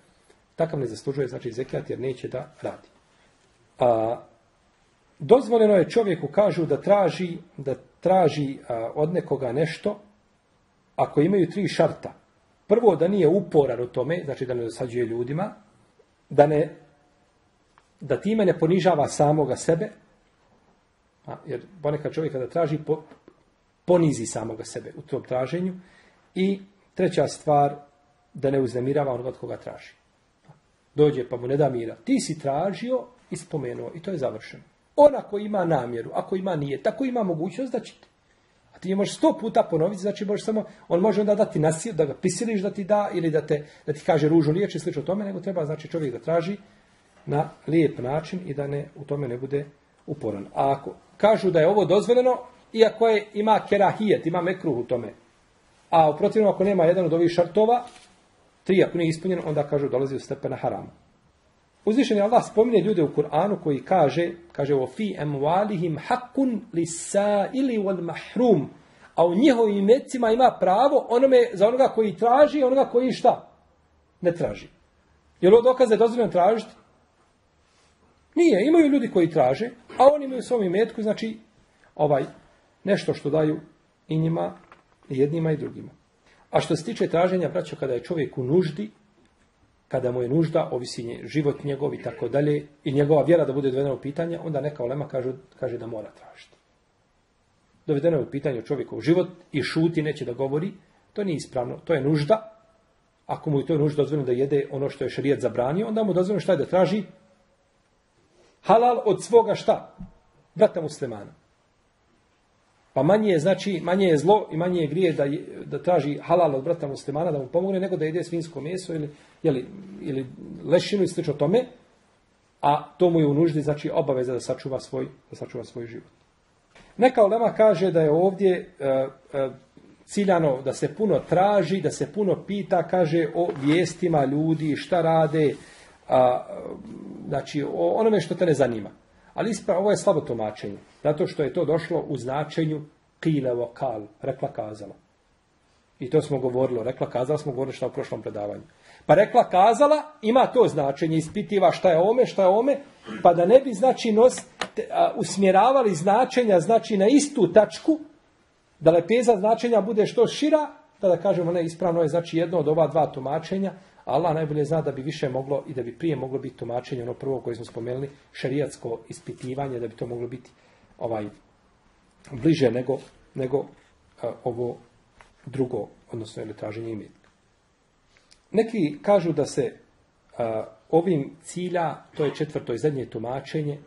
takav ne zaslužuje znači zekijat jer neće da radi. A, dozvoljeno je čovjeku kažu da traži da traži od nekoga nešto ako imaju tri šarta. Prvo da nije uporan u tome, znači da ne dosađuje ljudima, da ne da time ne ponižava samoga sebe, a, jer ponekad čovjek kada traži po, ponizi samoga sebe u tom traženju i treća stvar da ne uznemirava onoga od koga traži. Dođe pa mu ne da mira. Ti si tražio i spomenuo i to je završeno. On ako ima namjeru, ako ima nije, tako ima mogućnost da će A ti možeš sto puta ponoviti, znači možeš samo, on može onda dati nasil, da ga prisiliš da ti da, ili da, te, da ti kaže ružnu riječ i slično tome, nego treba znači čovjek da traži na lijep način i da ne u tome ne bude uporan. A ako kažu da je ovo dozvoljeno, iako je, ima kerahijet, ima mekruh u tome, a u protivnom ako nema jedan od ovih šartova, tri ako nije ispunjen, onda kažu dolazi u stepena harama. Uzvišen je Allah spominje ljude u Kur'anu koji kaže, kaže o fi emualihim hakun lisa ili wal mahrum, a u njihovim imecima ima pravo onome, za onoga koji traži onoga koji šta? Ne traži. Je li ovo je dozvoljeno tražiti? Nije, imaju ljudi koji traže, a oni imaju u svom imetku, znači, ovaj, nešto što daju i njima, i jednima i drugima. A što se tiče traženja, braćo, kada je čovjek u nuždi, kada mu je nužda, ovisi život njegov i tako dalje, i njegova vjera da bude dovedena u pitanje, onda neka olema kaže, kaže da mora tražiti. Dovedeno je u pitanje čovjekov život i šuti, neće da govori, to nije ispravno, to je nužda. Ako mu je to nužda dozvoljeno da jede ono što je šarijat zabranio, onda mu dozvoljeno šta je da traži halal od svoga šta? Brata muslimana. Pa manje je, znači, manje je zlo i manje je grije da, da traži halal od brata muslimana da mu pomogne, nego da jede svinsko meso ili, jeli, ili lešinu i slično tome, a to mu je u nuždi, znači, obaveza da sačuva svoj, da sačuva svoj život. Neka olema kaže da je ovdje uh, uh, ciljano da se puno traži, da se puno pita, kaže o vijestima ljudi, šta rade, a, znači o onome što te ne zanima. Ali ispravo, ovo je slabo tumačenje. Zato što je to došlo u značenju kile vokal, rekla kazala. I to smo govorili, rekla kazala smo govorili što u prošlom predavanju. Pa rekla kazala, ima to značenje, ispitiva šta je ome, šta je ome, pa da ne bi znači nos, a, usmjeravali značenja znači na istu tačku, da lepeza značenja bude što šira, tada kažemo ne, ispravno je znači jedno od ova dva tumačenja, Allah najbolje zna da bi više moglo i da bi prije moglo biti tumačenje ono prvo koje smo spomenuli, šerijatsko ispitivanje, da bi to moglo biti ovaj bliže nego, nego uh, ovo drugo, odnosno ili traženje imetka. Neki kažu da se uh, ovim cilja, to je četvrto i zadnje tumačenje,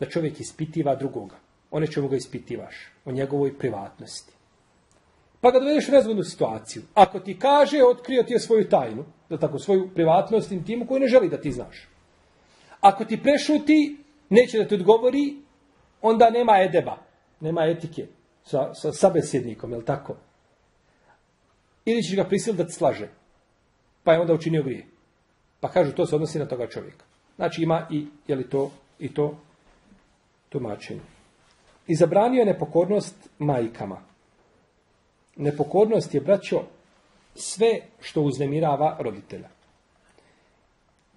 da čovjek ispitiva drugoga. One čemu ga ispitivaš, o njegovoj privatnosti. Pa ga dovedeš u nezgodnu situaciju. Ako ti kaže, otkrio ti je svoju tajnu, da tako, svoju privatnost, intimu koju ne želi da ti znaš. Ako ti prešuti, neće da ti odgovori, onda nema edeba, nema etike sa, sa sabesjednikom, je li tako? Ili ćeš ga prisiliti da ti slaže. Pa je onda učinio grije. Pa kažu, to se odnosi na toga čovjeka. Znači ima i, je li to, i to tumačenje. I zabranio je nepokornost majkama. Nepokornost je, braćo, sve što uznemirava roditelja.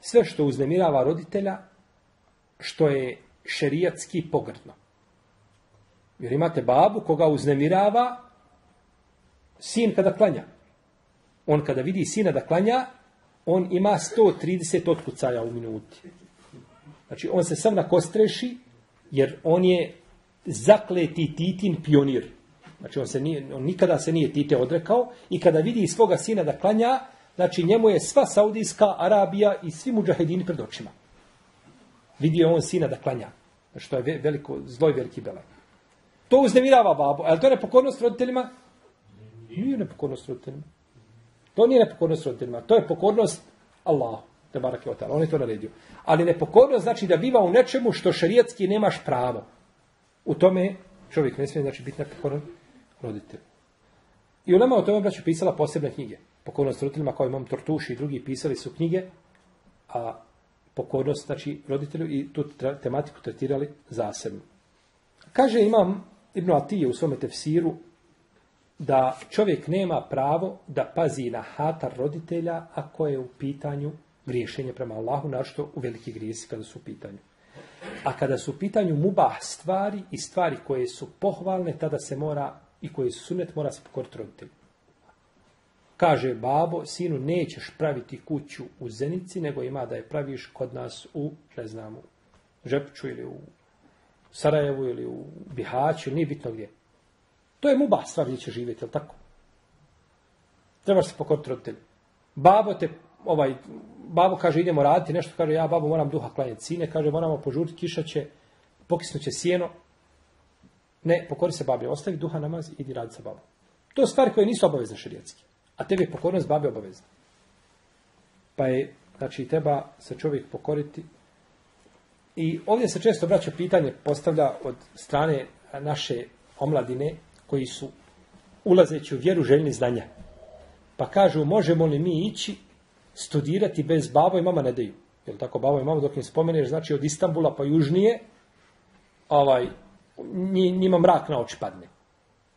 Sve što uznemirava roditelja, što je šerijatski pogrdno. Jer imate babu koga uznemirava sin kada klanja. On kada vidi sina da klanja, on ima 130 otkucaja u minuti. Znači, on se sam nakostreši, jer on je zakleti titin pionir. Znači, on, se nije, on nikada se nije tite odrekao i kada vidi svoga sina da klanja, znači njemu je sva Saudijska Arabija i svi muđahedini pred očima. Vidio on sina da klanja. Znači, to je veliko, zloj veliki belaj. To uznemirava babu. Ali to je nepokornost roditeljima? Nije nepokornost roditeljima. To nije nepokornost roditeljima. To je pokornost Allahu. Te barake On je to naredio. Ali nepokornost znači da biva u nečemu što šarijetski nemaš pravo. U tome čovjek ne smije znači biti nepokoran roditelj. I u nama o tome braću pisala posebne knjige. Pokornost roditeljima kao imam Tortuši i drugi pisali su knjige, a pokornost znači roditelju i tu tematiku tretirali zasebno. Kaže imam Ibn Atije u svome tefsiru da čovjek nema pravo da pazi na hatar roditelja ako je u pitanju griješenje prema Allahu, našto u veliki grijesi kada su u pitanju. A kada su u pitanju mubah stvari i stvari koje su pohvalne, tada se mora, i koje su sunet, mora se pokoriti roditelju. Kaže babo, sinu, nećeš praviti kuću u Zenici, nego ima da je praviš kod nas u, ne znam, u Žepču ili u Sarajevu ili u Bihaću, nije bitno gdje. To je muba stvar gdje će živjeti, jel tako? Trebaš se pokoriti roditelju. Babo te, ovaj, babo kaže idemo raditi nešto, kaže ja babo moram duha klanjati sine, kaže moramo požuriti, kiša će, pokisnuće sjeno. Ne, pokori se babi, ostavi duha namaz, idi radi sa babom. To su stvari koje nisu obavezne širijetski. A tebi je pokornost babi obavezna. Pa je, znači, treba se čovjek pokoriti. I ovdje se često vraća pitanje, postavlja od strane naše omladine, koji su ulazeći u vjeru željni znanja. Pa kažu, možemo li mi ići studirati bez babo i mama ne daju. Jel tako, babo i mama dok im spomeneš, znači od Istambula pa južnije, ovaj, njima mrak na oči padne.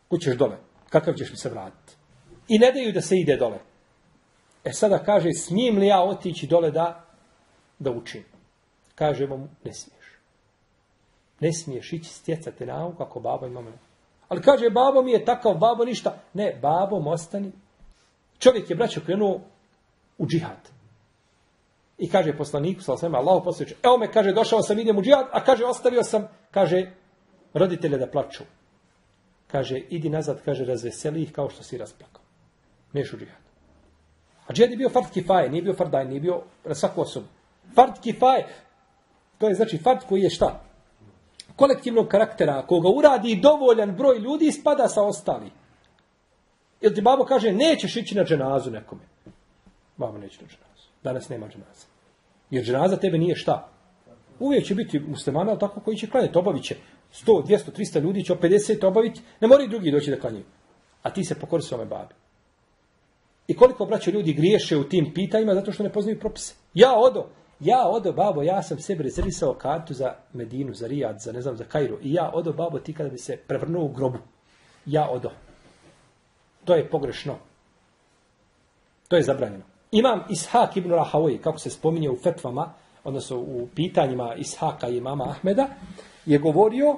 Kućeš dole. Kakav ćeš mi se vratiti? I ne daju da se ide dole. E sada kaže, smijem li ja otići dole da, da učim? Kažemo mu, ne smiješ. Ne smiješ ići stjecati nauku ako babo i mama ne. Ali kaže, babo mi je takav, babo ništa. Ne, babo ostani. Čovjek je, braćo, krenuo u džihad. I kaže poslaniku, sal svema, Allah posljeće, evo me, kaže, došao sam, idem u džihad, a kaže, ostavio sam, kaže, roditelje da plaču. Kaže, idi nazad, kaže, razveseli ih kao što si rasplakao. Neš u džihad. A džihad je bio fard kifaje, nije bio fardaj, nije bio na svaku osobu. Fard kifaje, to je znači fard koji je šta? kolektivnog karaktera, ako ga uradi dovoljan broj ljudi, spada sa ostali. Jer ti babo kaže, nećeš ići na dženazu nekome. Babo neće na dženazu. Danas nema dženaza. Jer dženaza tebe nije šta? Uvijek će biti muslimana, tako koji će klanjati. Obavit će 100, 200, 300 ljudi, će 50 obaviti. Ne moraju drugi doći da klanjaju. A ti se pokori svome babi. I koliko braće ljudi griješe u tim pitanjima zato što ne poznaju propise. Ja odo, ja odo, babo, ja sam sebi rezervisao kartu za Medinu, za Rijad, za ne znam, za Kairu. I ja odo, babo, ti kada bi se prevrnuo u grobu. Ja odo. To je pogrešno. To je zabranjeno. Imam Ishak ibn Rahavoj, kako se spominje u fetvama, odnosno u pitanjima Ishaka i mama Ahmeda, je govorio,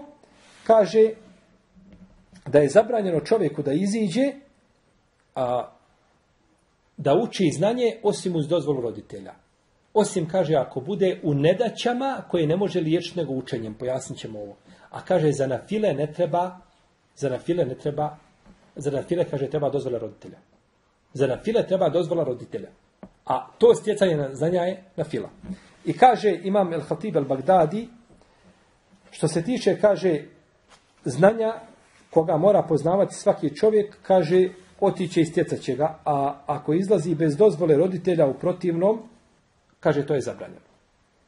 kaže, da je zabranjeno čovjeku da iziđe, a, da uči znanje osim uz dozvolu roditelja. Osim, kaže, ako bude u nedaćama koje ne može liječiti nego učenjem. Pojasnit ćemo ovo. A kaže, za na file ne treba, za na file ne treba, za na file, kaže, treba dozvola roditelja. Za na file treba dozvola roditelja. A to stjecanje na znanja je na fila. I kaže, imam El Hatib El Bagdadi, što se tiče, kaže, znanja koga mora poznavati svaki čovjek, kaže, otiće i stjecat će ga, a ako izlazi bez dozvole roditelja u protivnom, Kaže, to je zabranjeno.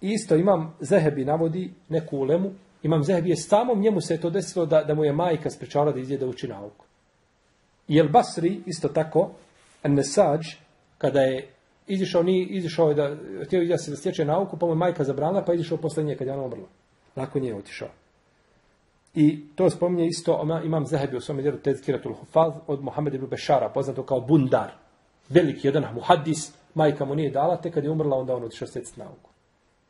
isto imam Zehebi navodi neku ulemu, imam Zehebi je samom njemu se je to desilo da, da mu je majka sprečavala da izje da uči nauku. I El Basri, isto tako, Nesađ, kada je izišao, ni izišao je da, htio da se stječe nauku, pa mu je majka zabranila, pa je izišao posle kad je ona umrla. Nakon nje je otišao. I to spominje isto, imam Zahebi u svome djelu Tezkiratul Hufaz od Mohameda ibn Bešara, poznato kao Bundar. Veliki jedan muhadis, majka mu nije dala, te kad je umrla, onda on otišao stec nauku.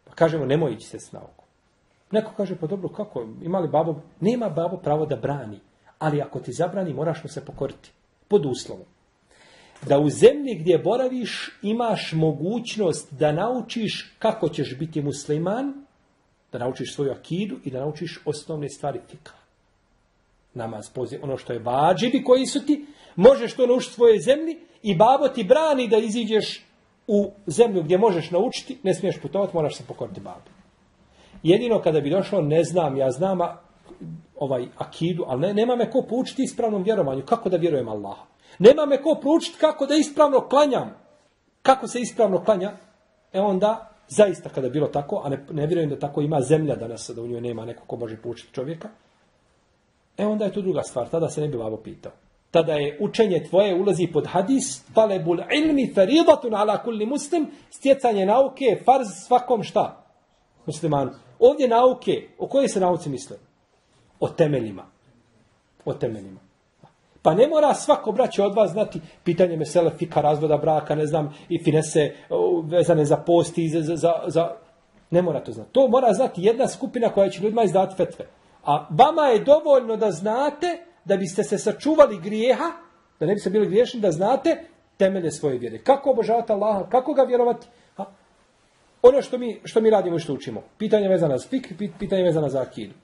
Pa kažemo, nemoj ići stec nauku. Neko kaže, pa dobro, kako? Ima li babo? Nema babo pravo da brani. Ali ako ti zabrani, moraš mu se pokoriti. Pod uslovom. Da u zemlji gdje boraviš imaš mogućnost da naučiš kako ćeš biti musliman, da naučiš svoju akidu i da naučiš osnovne stvari fika. Namaz, poziv, ono što je vađivi koji su ti, možeš to naučiti svojoj zemlji i babo ti brani da iziđeš u zemlju gdje možeš naučiti, ne smiješ putovati, moraš se pokoriti babu. Jedino kada bi došlo, ne znam, ja znam ovaj akidu, ali ne, nema me ko poučiti ispravnom vjerovanju. Kako da vjerujem Allah? Nema me ko poučiti kako da ispravno klanjam. Kako se ispravno klanja? E onda, zaista kada je bilo tako, a ne, ne vjerujem da tako ima zemlja danas, da u njoj nema neko ko može poučiti čovjeka, e onda je to druga stvar. Tada se ne bi lavo pitao. Tada je učenje tvoje ulazi pod hadis, talebul ilmi feridatun ala kulli muslim, stjecanje nauke, farz svakom šta? Muslimanu. Ovdje nauke, o kojoj se nauci misle? O temeljima. O temeljima. Pa ne mora svako braće od vas znati pitanje mesele fika razvoda braka, ne znam, i finese vezane za posti, za, za, za, ne mora to znati. To mora znati jedna skupina koja će ljudima izdati fetve. A vama je dovoljno da znate, da biste se sačuvali grijeha, da ne biste bili griješni, da znate temelje svoje vjere. Kako obožavati Allaha, kako ga vjerovati, ono što mi, što mi radimo i što učimo. Pitanje vezano za fik, pitanje vezano za akidu.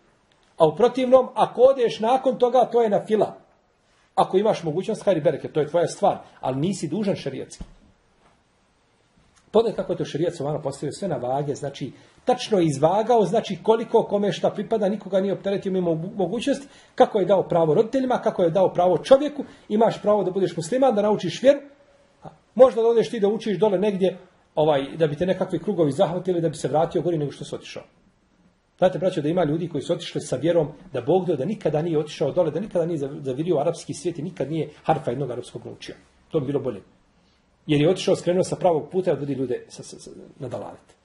A u protivnom, ako odeš nakon toga, to je na fila. Ako imaš mogućnost, hajde bereke, to je tvoja stvar. Ali nisi dužan šarijetski. Pogledaj kako je to šarijet Sovano postavio sve na vage, znači tačno je izvagao, znači koliko kome šta pripada, nikoga nije opteretio mimo mogućnost, kako je dao pravo roditeljima, kako je dao pravo čovjeku, imaš pravo da budeš musliman, da naučiš vjeru, možda da odeš ti da učiš dole negdje ovaj, da bi te nekakvi krugovi zahvatili da bi se vratio gori nego što se otišao. Znate, braćo, da ima ljudi koji su otišli sa vjerom da Bog da nikada nije otišao dole, da nikada nije zavirio arapski svijet i nikad nije harfa jednog arapskog naučio. To bi bilo bolje. Jer je otišao, skrenuo sa pravog puta da vodi ljude sa, na dalalet.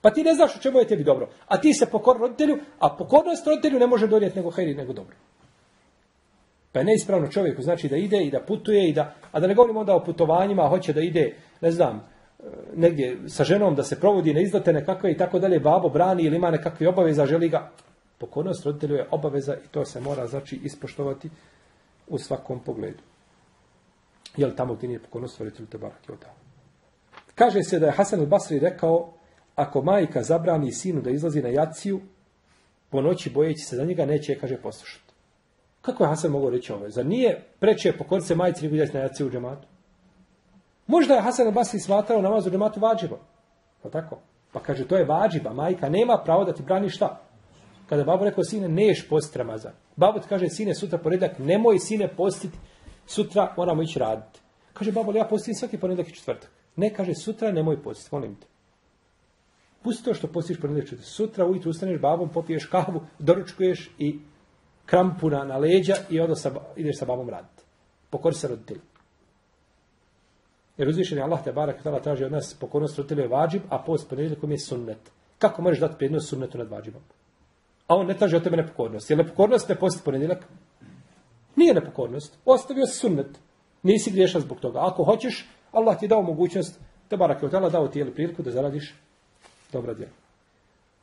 Pa ti ne znaš u čemu je tebi dobro. A ti se pokor roditelju, a pokornost roditelju ne može donijeti nego hejri, nego dobro. Pa je neispravno čovjeku, znači da ide i da putuje i da, a da ne govorimo onda o putovanjima, hoće da ide, ne znam, negdje sa ženom da se provodi na izlete nekakve i tako dalje, babo brani ili ima nekakve obaveza, želi ga. Pokornost roditelju je obaveza i to se mora znači ispoštovati u svakom pogledu. Jel tamo gdje nije pokornost roditelju te barak je Kaže se da je Hasan al-Basri rekao, ako majka zabrani sinu da izlazi na jaciju, po noći bojeći se za njega, neće je, kaže, poslušati. Kako je Hasan mogao reći ovo? Zar nije preče pokoriti se majici nego na jaciju u džematu? Možda je Hasan al-Basri smatrao namaz u džematu vađiba. Pa tako? Pa kaže, to je vađiba. Majka nema pravo da ti brani šta? Kada babo rekao, sine, neš postiti Ramazan. Babo ti kaže, sine, sutra ponedak, nemoj sine postiti, sutra moramo ići raditi. Kaže, babo, ja postim svaki ponedak i četvrtak. Ne, kaže, sutra nemoj postiti, molim te. Pusti to što postiš ponedak četvrtak. Sutra ujutro ustaneš babom, popiješ kavu, doručkuješ i krampuna na leđa i onda sa, ideš sa babom raditi. Pokori se roditelji. Jer uzvišen je Allah te barak tala traži od nas pokornost roditelja je vađib, a post ponedjeljkom je sunnet. Kako možeš dati prednost sunnetu nad vađibom? A on ne traži od tebe nepokornost. Je nepokornost ne posti ponedjeljak? Nije nepokornost. Ostavio si sunnet. Nisi griješan zbog toga. Ako hoćeš, Allah ti je dao mogućnost, te barak je tala dao ti je priliku da zaradiš dobra djela.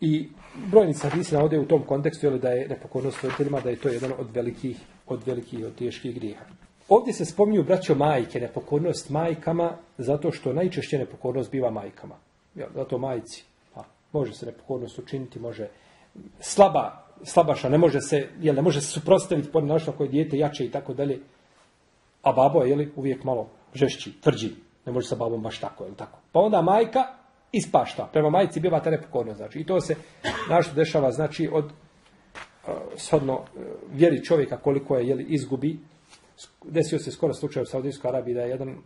I brojnica hadisi navode u tom kontekstu je da je nepokornost roditeljima, da je to jedan od velikih, od velikih od teških grijeha. Ovdje se spominju braćo majke, nepokornost majkama, zato što najčešće nepokornost biva majkama. Zato majci. Pa, može se nepokornost učiniti, može slaba, slabaša, ne može se, jel, ne može se suprostaviti pod našo koje dijete jače i tako dalje. A babo je jeli, uvijek malo žešći, tvrđi. Ne može sa babom baš tako, jel tako. Pa onda majka ispašta. Prema majci biva ta nepokornost. Znači. I to se našto dešava, znači, od shodno uh, vjeri čovjeka koliko je jeli, izgubi desio se skoro slučaj u Saudijskoj Arabiji da je jedan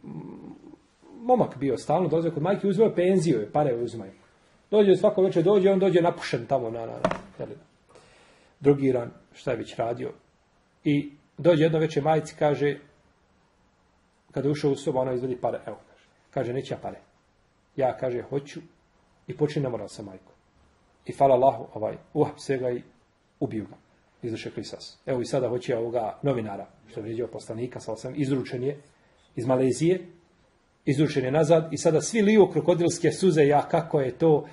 momak bio stalno dolazio kod majke uzmeo penziju, pare uzmaju. Dođe svako večer, dođe, on dođe napušen tamo na, na, na drugiran, šta je već radio. I dođe jedno večer majci, kaže, kada je ušao u sobu, ona izvedi pare, evo, kaže, kaže, neće ja pare. Ja, kaže, hoću i počne namoral sa majkom. I fala Allahu, ovaj, uhap se ga i ubiju ga. Izvrše krisas. Evo i sada hoće ovoga novinara, što je vrijeđao poslanika, sa osam, izručen je iz Malezije, izručen je nazad i sada svi liju krokodilske suze, ja kako je to,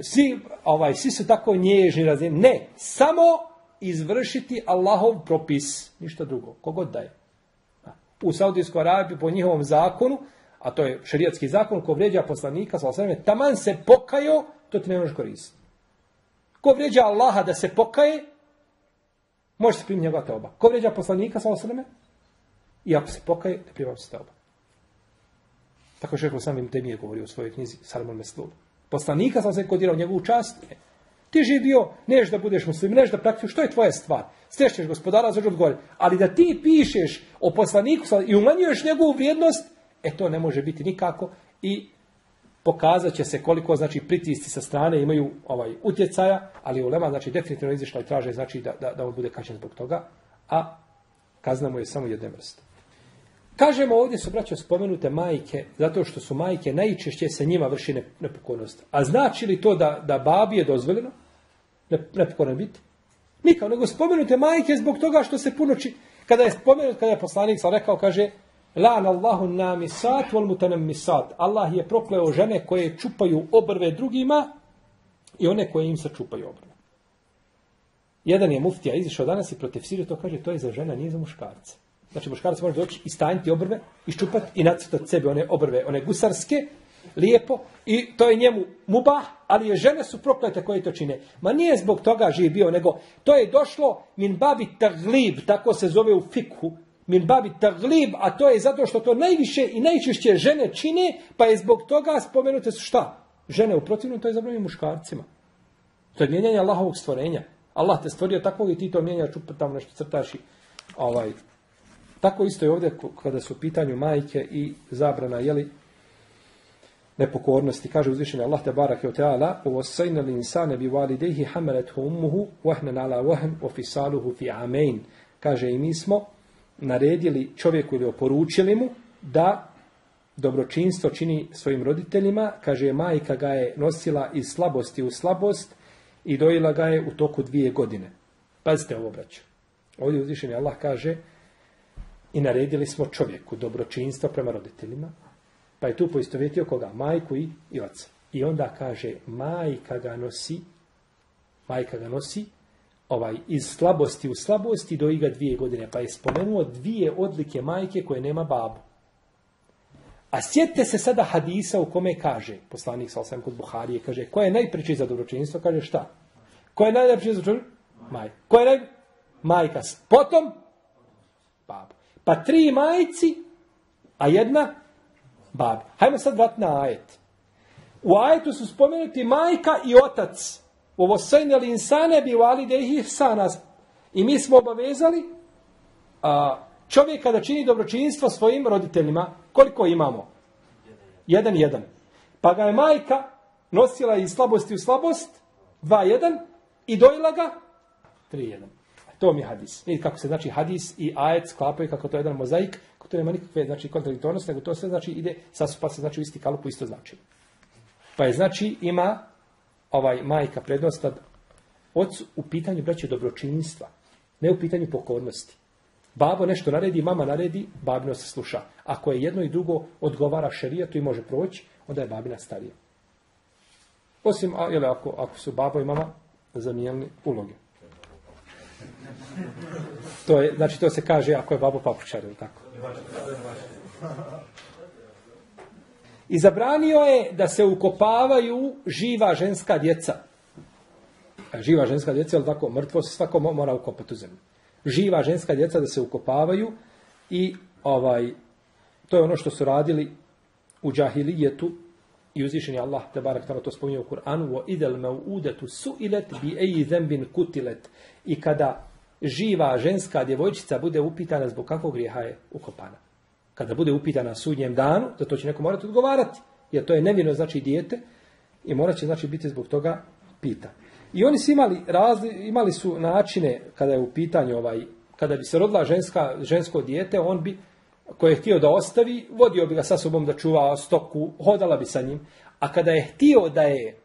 svi, ovaj, svi su tako nježni razine. Ne, samo izvršiti Allahov propis, ništa drugo, kogod daje. U Saudijskoj Arabiji po njihovom zakonu, a to je šerijatski zakon, ko vrijeđa poslanika, sa osam, taman se pokajo, to ti ne možeš koristiti. Ko vrijeđa Allaha da se pokaje, može se primiti njegova teoba. Ko vrijeđa poslanika, sa osreme, i ako se pokaje, ne primam se teoba. Tako je šehol samim temije govorio u svojoj knjizi Salmon Meslul. Poslanika sam se kodirao njegovu čast. Ti živio, neš da budeš muslim, neš da praktikuješ, što je tvoja stvar? Strešćeš gospodara za odgovor. Ali da ti pišeš o poslaniku i umanjuješ njegovu vrijednost, e to ne može biti nikako i pokazat će se koliko znači pritisci sa strane imaju ovaj utjecaja, ali ulema znači definitivno izišla i traže znači da, da, da on bude kažnjen zbog toga, a kazna mu je samo jedne vrste. Kažemo ovdje su braćo spomenute majke, zato što su majke najčešće se njima vrši nepokornost. A znači li to da, da babi je dozvoljeno nepokoran biti? Nikao, nego spomenute majke zbog toga što se puno či... Kada je spomenut, kada je poslanik sam rekao, kaže, Lan Allahu namisat wal mutanammisat. Allah je prokleo žene koje čupaju obrve drugima i one koje im se čupaju obrve. Jedan je muftija izišao danas i protiv to kaže, to je za žena, nije za muškarce. Znači muškarac može doći i stanjiti obrve, iščupati i nacrtati sebe one obrve, one gusarske, lijepo, i to je njemu mubah, ali je žene su proklete koje to čine. Ma nije zbog toga živ bio, nego to je došlo min babi taglib, tako se zove u fikhu, min babi taglib, a to je zato što to najviše i najčešće žene čine, pa je zbog toga spomenute su šta? Žene u protivnom, to je zabranjeno muškarcima. To je mijenjanje Allahovog stvorenja. Allah te stvorio takvog i ti to mijenjaš, tamo nešto crtaš i ovaj, tako isto je ovdje kada su u pitanju majke i zabrana, jeli, nepokornosti. Kaže uzvišenje Allah te barak je o teala وَوَسَيْنَ الْإِنسَانَ بِوَالِدَيْهِ حَمَلَتْهُ أُمُّهُ وَهْنَ عَلَى وَهْنْ وَفِسَالُهُ فِي عَمَيْنِ Kaže i mi smo naredili čovjeku ili oporučili mu da dobročinstvo čini svojim roditeljima. Kaže majka ga je nosila iz slabosti u slabost i dojila ga je u toku dvije godine. Pazite ovo, braću. Ovdje uzvišenje Allah kaže i naredili smo čovjeku dobročinstvo prema roditeljima, pa je tu poistovjetio koga? Majku i, i oca. I onda kaže, majka ga nosi, majka ga nosi, ovaj, iz slabosti u slabosti do iga dvije godine. Pa je spomenuo dvije odlike majke koje nema babu. A sjetite se sada hadisa u kome kaže, poslanik sa osam kod Buharije, kaže, ko je najpreći za dobročinstvo? Kaže šta? Ko je najpreći za dobročinstvo? Majka. Ko je naj... Majka. Potom? Babo. Pa tri majci, a jedna babi. Hajmo sad vrat na ajet. U ajetu su spomenuti majka i otac. Ovo sajnjali insane bi vali da ih sanas. I mi smo obavezali a, čovjeka da čini dobročinstvo svojim roditeljima. Koliko imamo? Jedan, jedan. Pa ga je majka nosila iz slabosti u slabost, dva, jedan, i dojela ga, tri, jedan. To mi je hadis. Vidite kako se znači hadis i ajet sklapaju, kako to je jedan mozaik, kako to nema nikakve znači, kontradiktornosti, nego to sve znači ide, sasupa se znači u isti kalupu isto znači. Pa je znači ima ovaj majka prednost nad ocu u pitanju braće dobročinstva, ne u pitanju pokornosti. Babo nešto naredi, mama naredi, babino se sluša. Ako je jedno i drugo odgovara šerijetu i može proći, onda je babina starija. Osim, jel, ako, ako su babo i mama zamijenili uloge. To je, znači to se kaže ako je babo papučar, ili tako? I zabranio je da se ukopavaju živa ženska djeca. Živa ženska djeca, ali tako, mrtvo se svako mora ukopati u zemlju. Živa ženska djeca da se ukopavaju i ovaj, to je ono što su radili u džahilijetu i uzvišen je Allah, te barak to spominje u Kur'anu, wa udetu su ilet bi eji zembin kutilet. I kada živa ženska djevojčica bude upitana zbog kakvog grijeha je ukopana. Kada bude upitana sudnjem danu, da to će neko morati odgovarati, jer to je nevino znači dijete i morat će znači biti zbog toga pita. I oni su imali, razli, imali su načine kada je u pitanju ovaj, kada bi se rodila ženska, žensko dijete, on bi koje je htio da ostavi, vodio bi ga sa sobom da čuva stoku, hodala bi sa njim. A kada je htio da je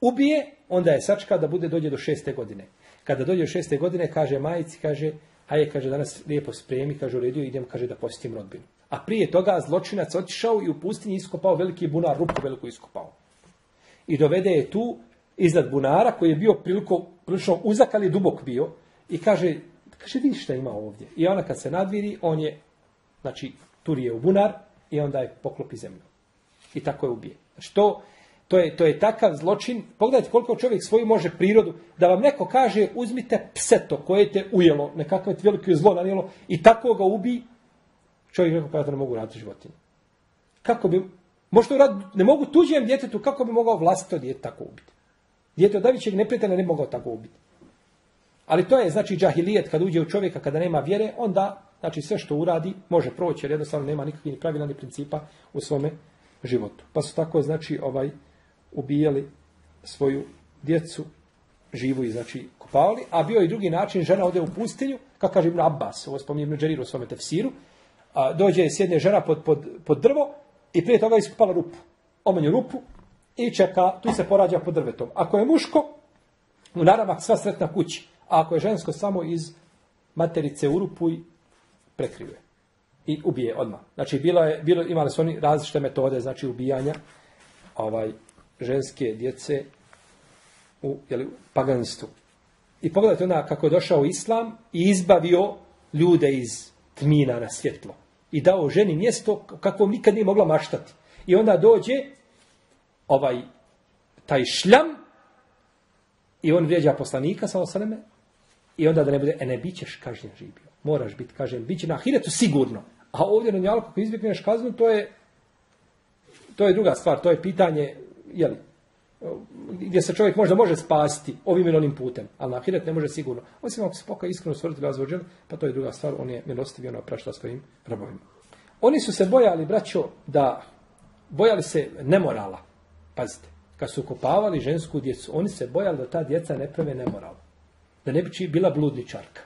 ubije, onda je sačka da bude dođe do šeste godine. Kada dođe u šeste godine, kaže majici, kaže, hajde, kaže, danas lijepo spremi, kaže, u redu, idem, kaže, da posjetim rodbinu. A prije toga zločinac otišao i u pustinji iskopao veliki bunar, rupu veliku iskopao. I dovede je tu iznad bunara koji je bio prilično, prilično uzak, ali dubok bio. I kaže, kaže, vidi šta ima ovdje. I ona kad se nadviri, on je, znači, turije u bunar i onda je poklopi zemlju. I tako je ubije. Znači, to, to je, to je takav zločin. Pogledajte koliko čovjek svoju može prirodu. Da vam neko kaže, uzmite pseto koje te ujelo, nekakve veliko zlo nanijelo i tako ga ubi, čovjek rekao, to ne mogu raditi životinje. Kako bi, možda uraditi, ne mogu tuđem djetetu, kako bi mogao vlastito djete tako ubiti? Dijete od najvećeg neprijatelja ne mogao tako ubiti. Ali to je, znači, džahilijet kad uđe u čovjeka kada nema vjere, onda, znači, sve što uradi može proći, jer jednostavno nema nikakvih ni pravila ni principa u svome životu. Pa su tako, znači, ovaj, ubijali svoju djecu živu i znači kopavali, a bio i drugi način, žena ode u pustinju, kako kaže Ibn Abbas, ovo spominje Ibn Đerir u svome tefsiru, a, dođe sjedne žena pod, pod, pod drvo i prije toga iskopala rupu. Omenju rupu i čeka, tu se porađa pod drvetom. Ako je muško, u naravak sva sretna kući. A ako je žensko, samo iz materice u rupu i prekrivuje. I ubije odmah. Znači, bilo je, bilo, imali su oni različite metode, znači, ubijanja ovaj, ženske djece u jeli, paganstvu. I pogledajte onda kako je došao islam i izbavio ljude iz tmina na svjetlo. I dao ženi mjesto kako nikad nije mogla maštati. I onda dođe ovaj taj šljam i on vrijeđa poslanika sa osaneme i onda da ne bude, e ne, bit ćeš kažnjen živio. Moraš biti kažnjen. Biće na ahiretu sigurno. A ovdje na njalku ako izbjegneš kaznu, to je to je druga stvar. To je pitanje jeli, gdje se čovjek možda može spasti ovim ili onim putem, ali na ahiret ne može sigurno. Osim ako se poka iskreno stvoriti razvođen, pa to je druga stvar, on je milostiv i ono prašta svojim rabovima. Oni su se bojali, braćo, da bojali se nemorala. Pazite, kad su kopavali žensku djecu, oni se bojali da ta djeca ne prave nemoral. Da ne bi bila bludničarka.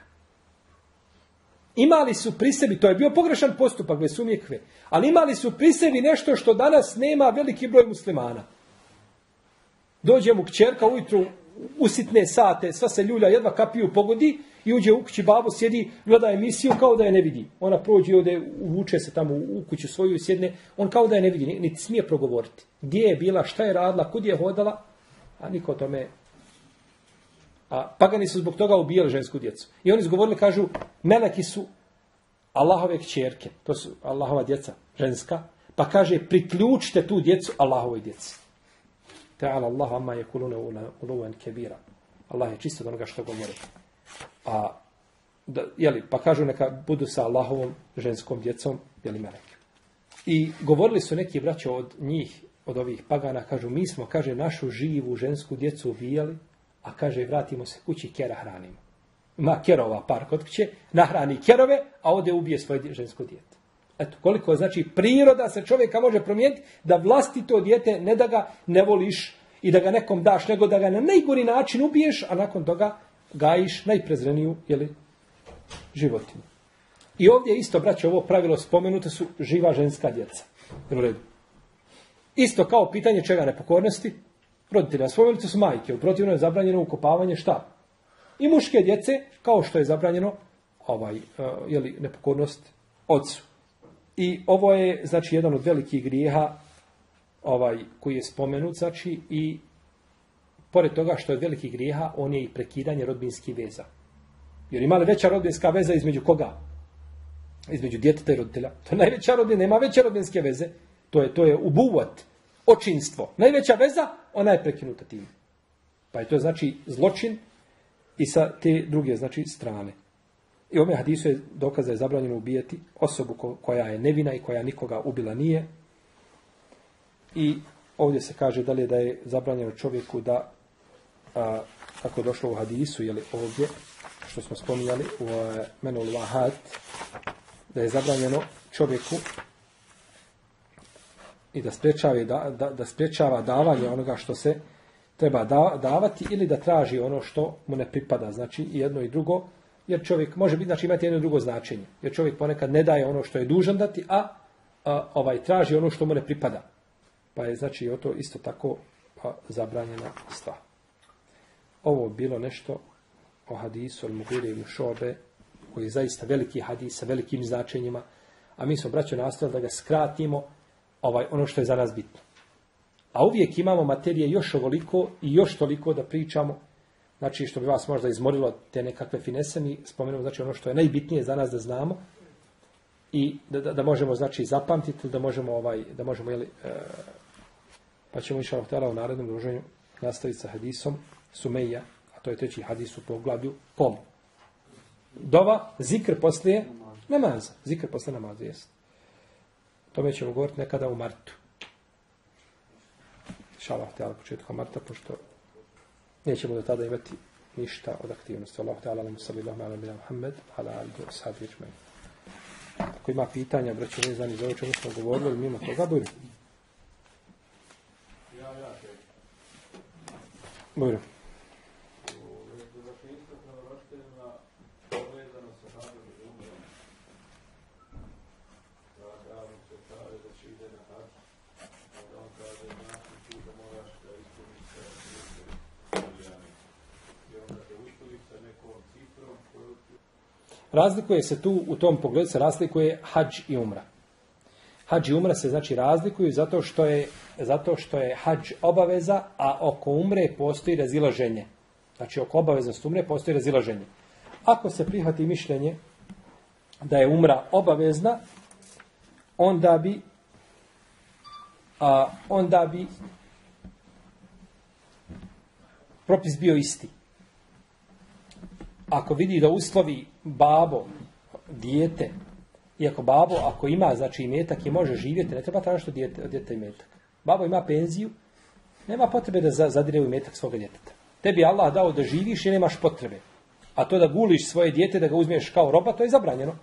Imali su pri sebi, to je bio pogrešan postupak, bez sumjekve, ali imali su pri sebi nešto što danas nema veliki broj muslimana. Dođe mu kćerka ujutru u sitne sate, sva se ljulja, jedva kapiju pogodi i uđe u kući babu, sjedi, gleda emisiju kao da je ne vidi. Ona prođe ovdje, uvuče se tamo u kuću svoju i sjedne, on kao da je ne vidi, niti smije progovoriti. Gdje je bila, šta je radila, kud je hodala, a niko o tome a pagani su zbog toga ubijali žensku djecu. I oni izgovorili, kažu, meleki su Allahove kćerke, to su Allahova djeca, ženska, pa kaže, priključite tu djecu Allahovoj djeci. Ta'ala Allah amma je kulune uluven kebira. Allah je čisto od onoga što govori. A, da, jeli, pa kažu neka budu sa Allahovom ženskom djecom, jeli meleki. I govorili su neki braćo od njih, od ovih pagana, kažu, mi smo, kaže, našu živu žensku djecu ubijali, a kaže, vratimo se kući, kjera hranimo. Ima kerova par kod kuće, nahrani kerove, a ode ubije svoje žensko dijete. Eto, koliko znači priroda se čovjeka može promijeniti da vlastito dijete ne da ga ne voliš i da ga nekom daš, nego da ga na najgori način ubiješ, a nakon toga gajiš najprezreniju jeli, životinu. I ovdje isto, braće, ovo pravilo spomenute su živa ženska djeca. U redu. Isto kao pitanje čega nepokornosti, roditelja. Spomenute su majke, u protivno je zabranjeno ukopavanje šta? I muške djece, kao što je zabranjeno ovaj, uh, jeli, nepokornost ocu. I ovo je, znači, jedan od velikih grijeha ovaj, koji je spomenut, znači, i pored toga što je velikih grijeha, on je i prekidanje rodbinskih veza. Jer ima li veća rodbinska veza između koga? Između djeteta i roditelja. To je najveća rodbina, nema veće rodbinske veze. To je, to je ubuvat, očinstvo. Najveća veza, ona je prekinuta tim. Pa je to znači zločin i sa te druge, znači, strane. I ome hadisu je dokaz da je zabranjeno ubijeti osobu koja je nevina i koja nikoga ubila nije. I ovdje se kaže da li je da je zabranjeno čovjeku da, a, kako je došlo u hadisu, jeli ovdje, što smo spominjali u menul vahat, da je zabranjeno čovjeku i da sprečava, da, da, da sprečava davanje onoga što se treba da, davati ili da traži ono što mu ne pripada. Znači jedno i drugo, jer čovjek može biti, znači imati jedno drugo značenje. Jer čovjek ponekad ne daje ono što je dužan dati, a, a ovaj traži ono što mu ne pripada. Pa je znači o to isto tako a, zabranjena stvar. Ovo bilo nešto o hadisu al-Mugire ibn Šobe, koji je zaista veliki hadis sa velikim značenjima, a mi smo, braćo, nastavili da ga skratimo ovaj, ono što je za nas bitno. A uvijek imamo materije još ovoliko i još toliko da pričamo, znači što bi vas možda izmorilo te nekakve finese, mi spomenemo znači ono što je najbitnije za nas da znamo i da, da, da možemo znači zapamtiti, da možemo ovaj da možemo jeli, e, pa ćemo inša Allah u narednom druženju nastaviti sa hadisom Sumeja, a to je treći hadis u poglavlju kom. Dova, zikr poslije namaza. Zikr poslije namaza, jest. Tome ćemo govoriti nekada u martu. Inša Allah, početka marta, pošto nećemo do tada imati ništa od aktivnosti. Allah ta'ala alamu sallallahu ala bila Muhammed, ala alihi wa sahbihi ajma'in. Ako ima pitanja, braću vezani za ovo čemu smo govorili, mimo toga, bujru. Bujru. Razlikuje se tu, u tom pogledu se razlikuje hađ i umra. Hađ i umra se znači razlikuju zato što je, zato što je hađ obaveza, a oko umre postoji razilaženje. Znači oko obaveznosti umre postoji razilaženje. Ako se prihvati mišljenje da je umra obavezna, onda bi a, onda bi propis bio isti ako vidi da uslovi babo, dijete, iako babo, ako ima, znači, imetak i može živjeti, ne treba tražiti od dijete, od djeta imetak. Babo ima penziju, nema potrebe da zadire u imetak svoga djeteta. Tebi Allah dao da živiš i nemaš potrebe. A to da guliš svoje dijete, da ga uzmeš kao roba, to je zabranjeno.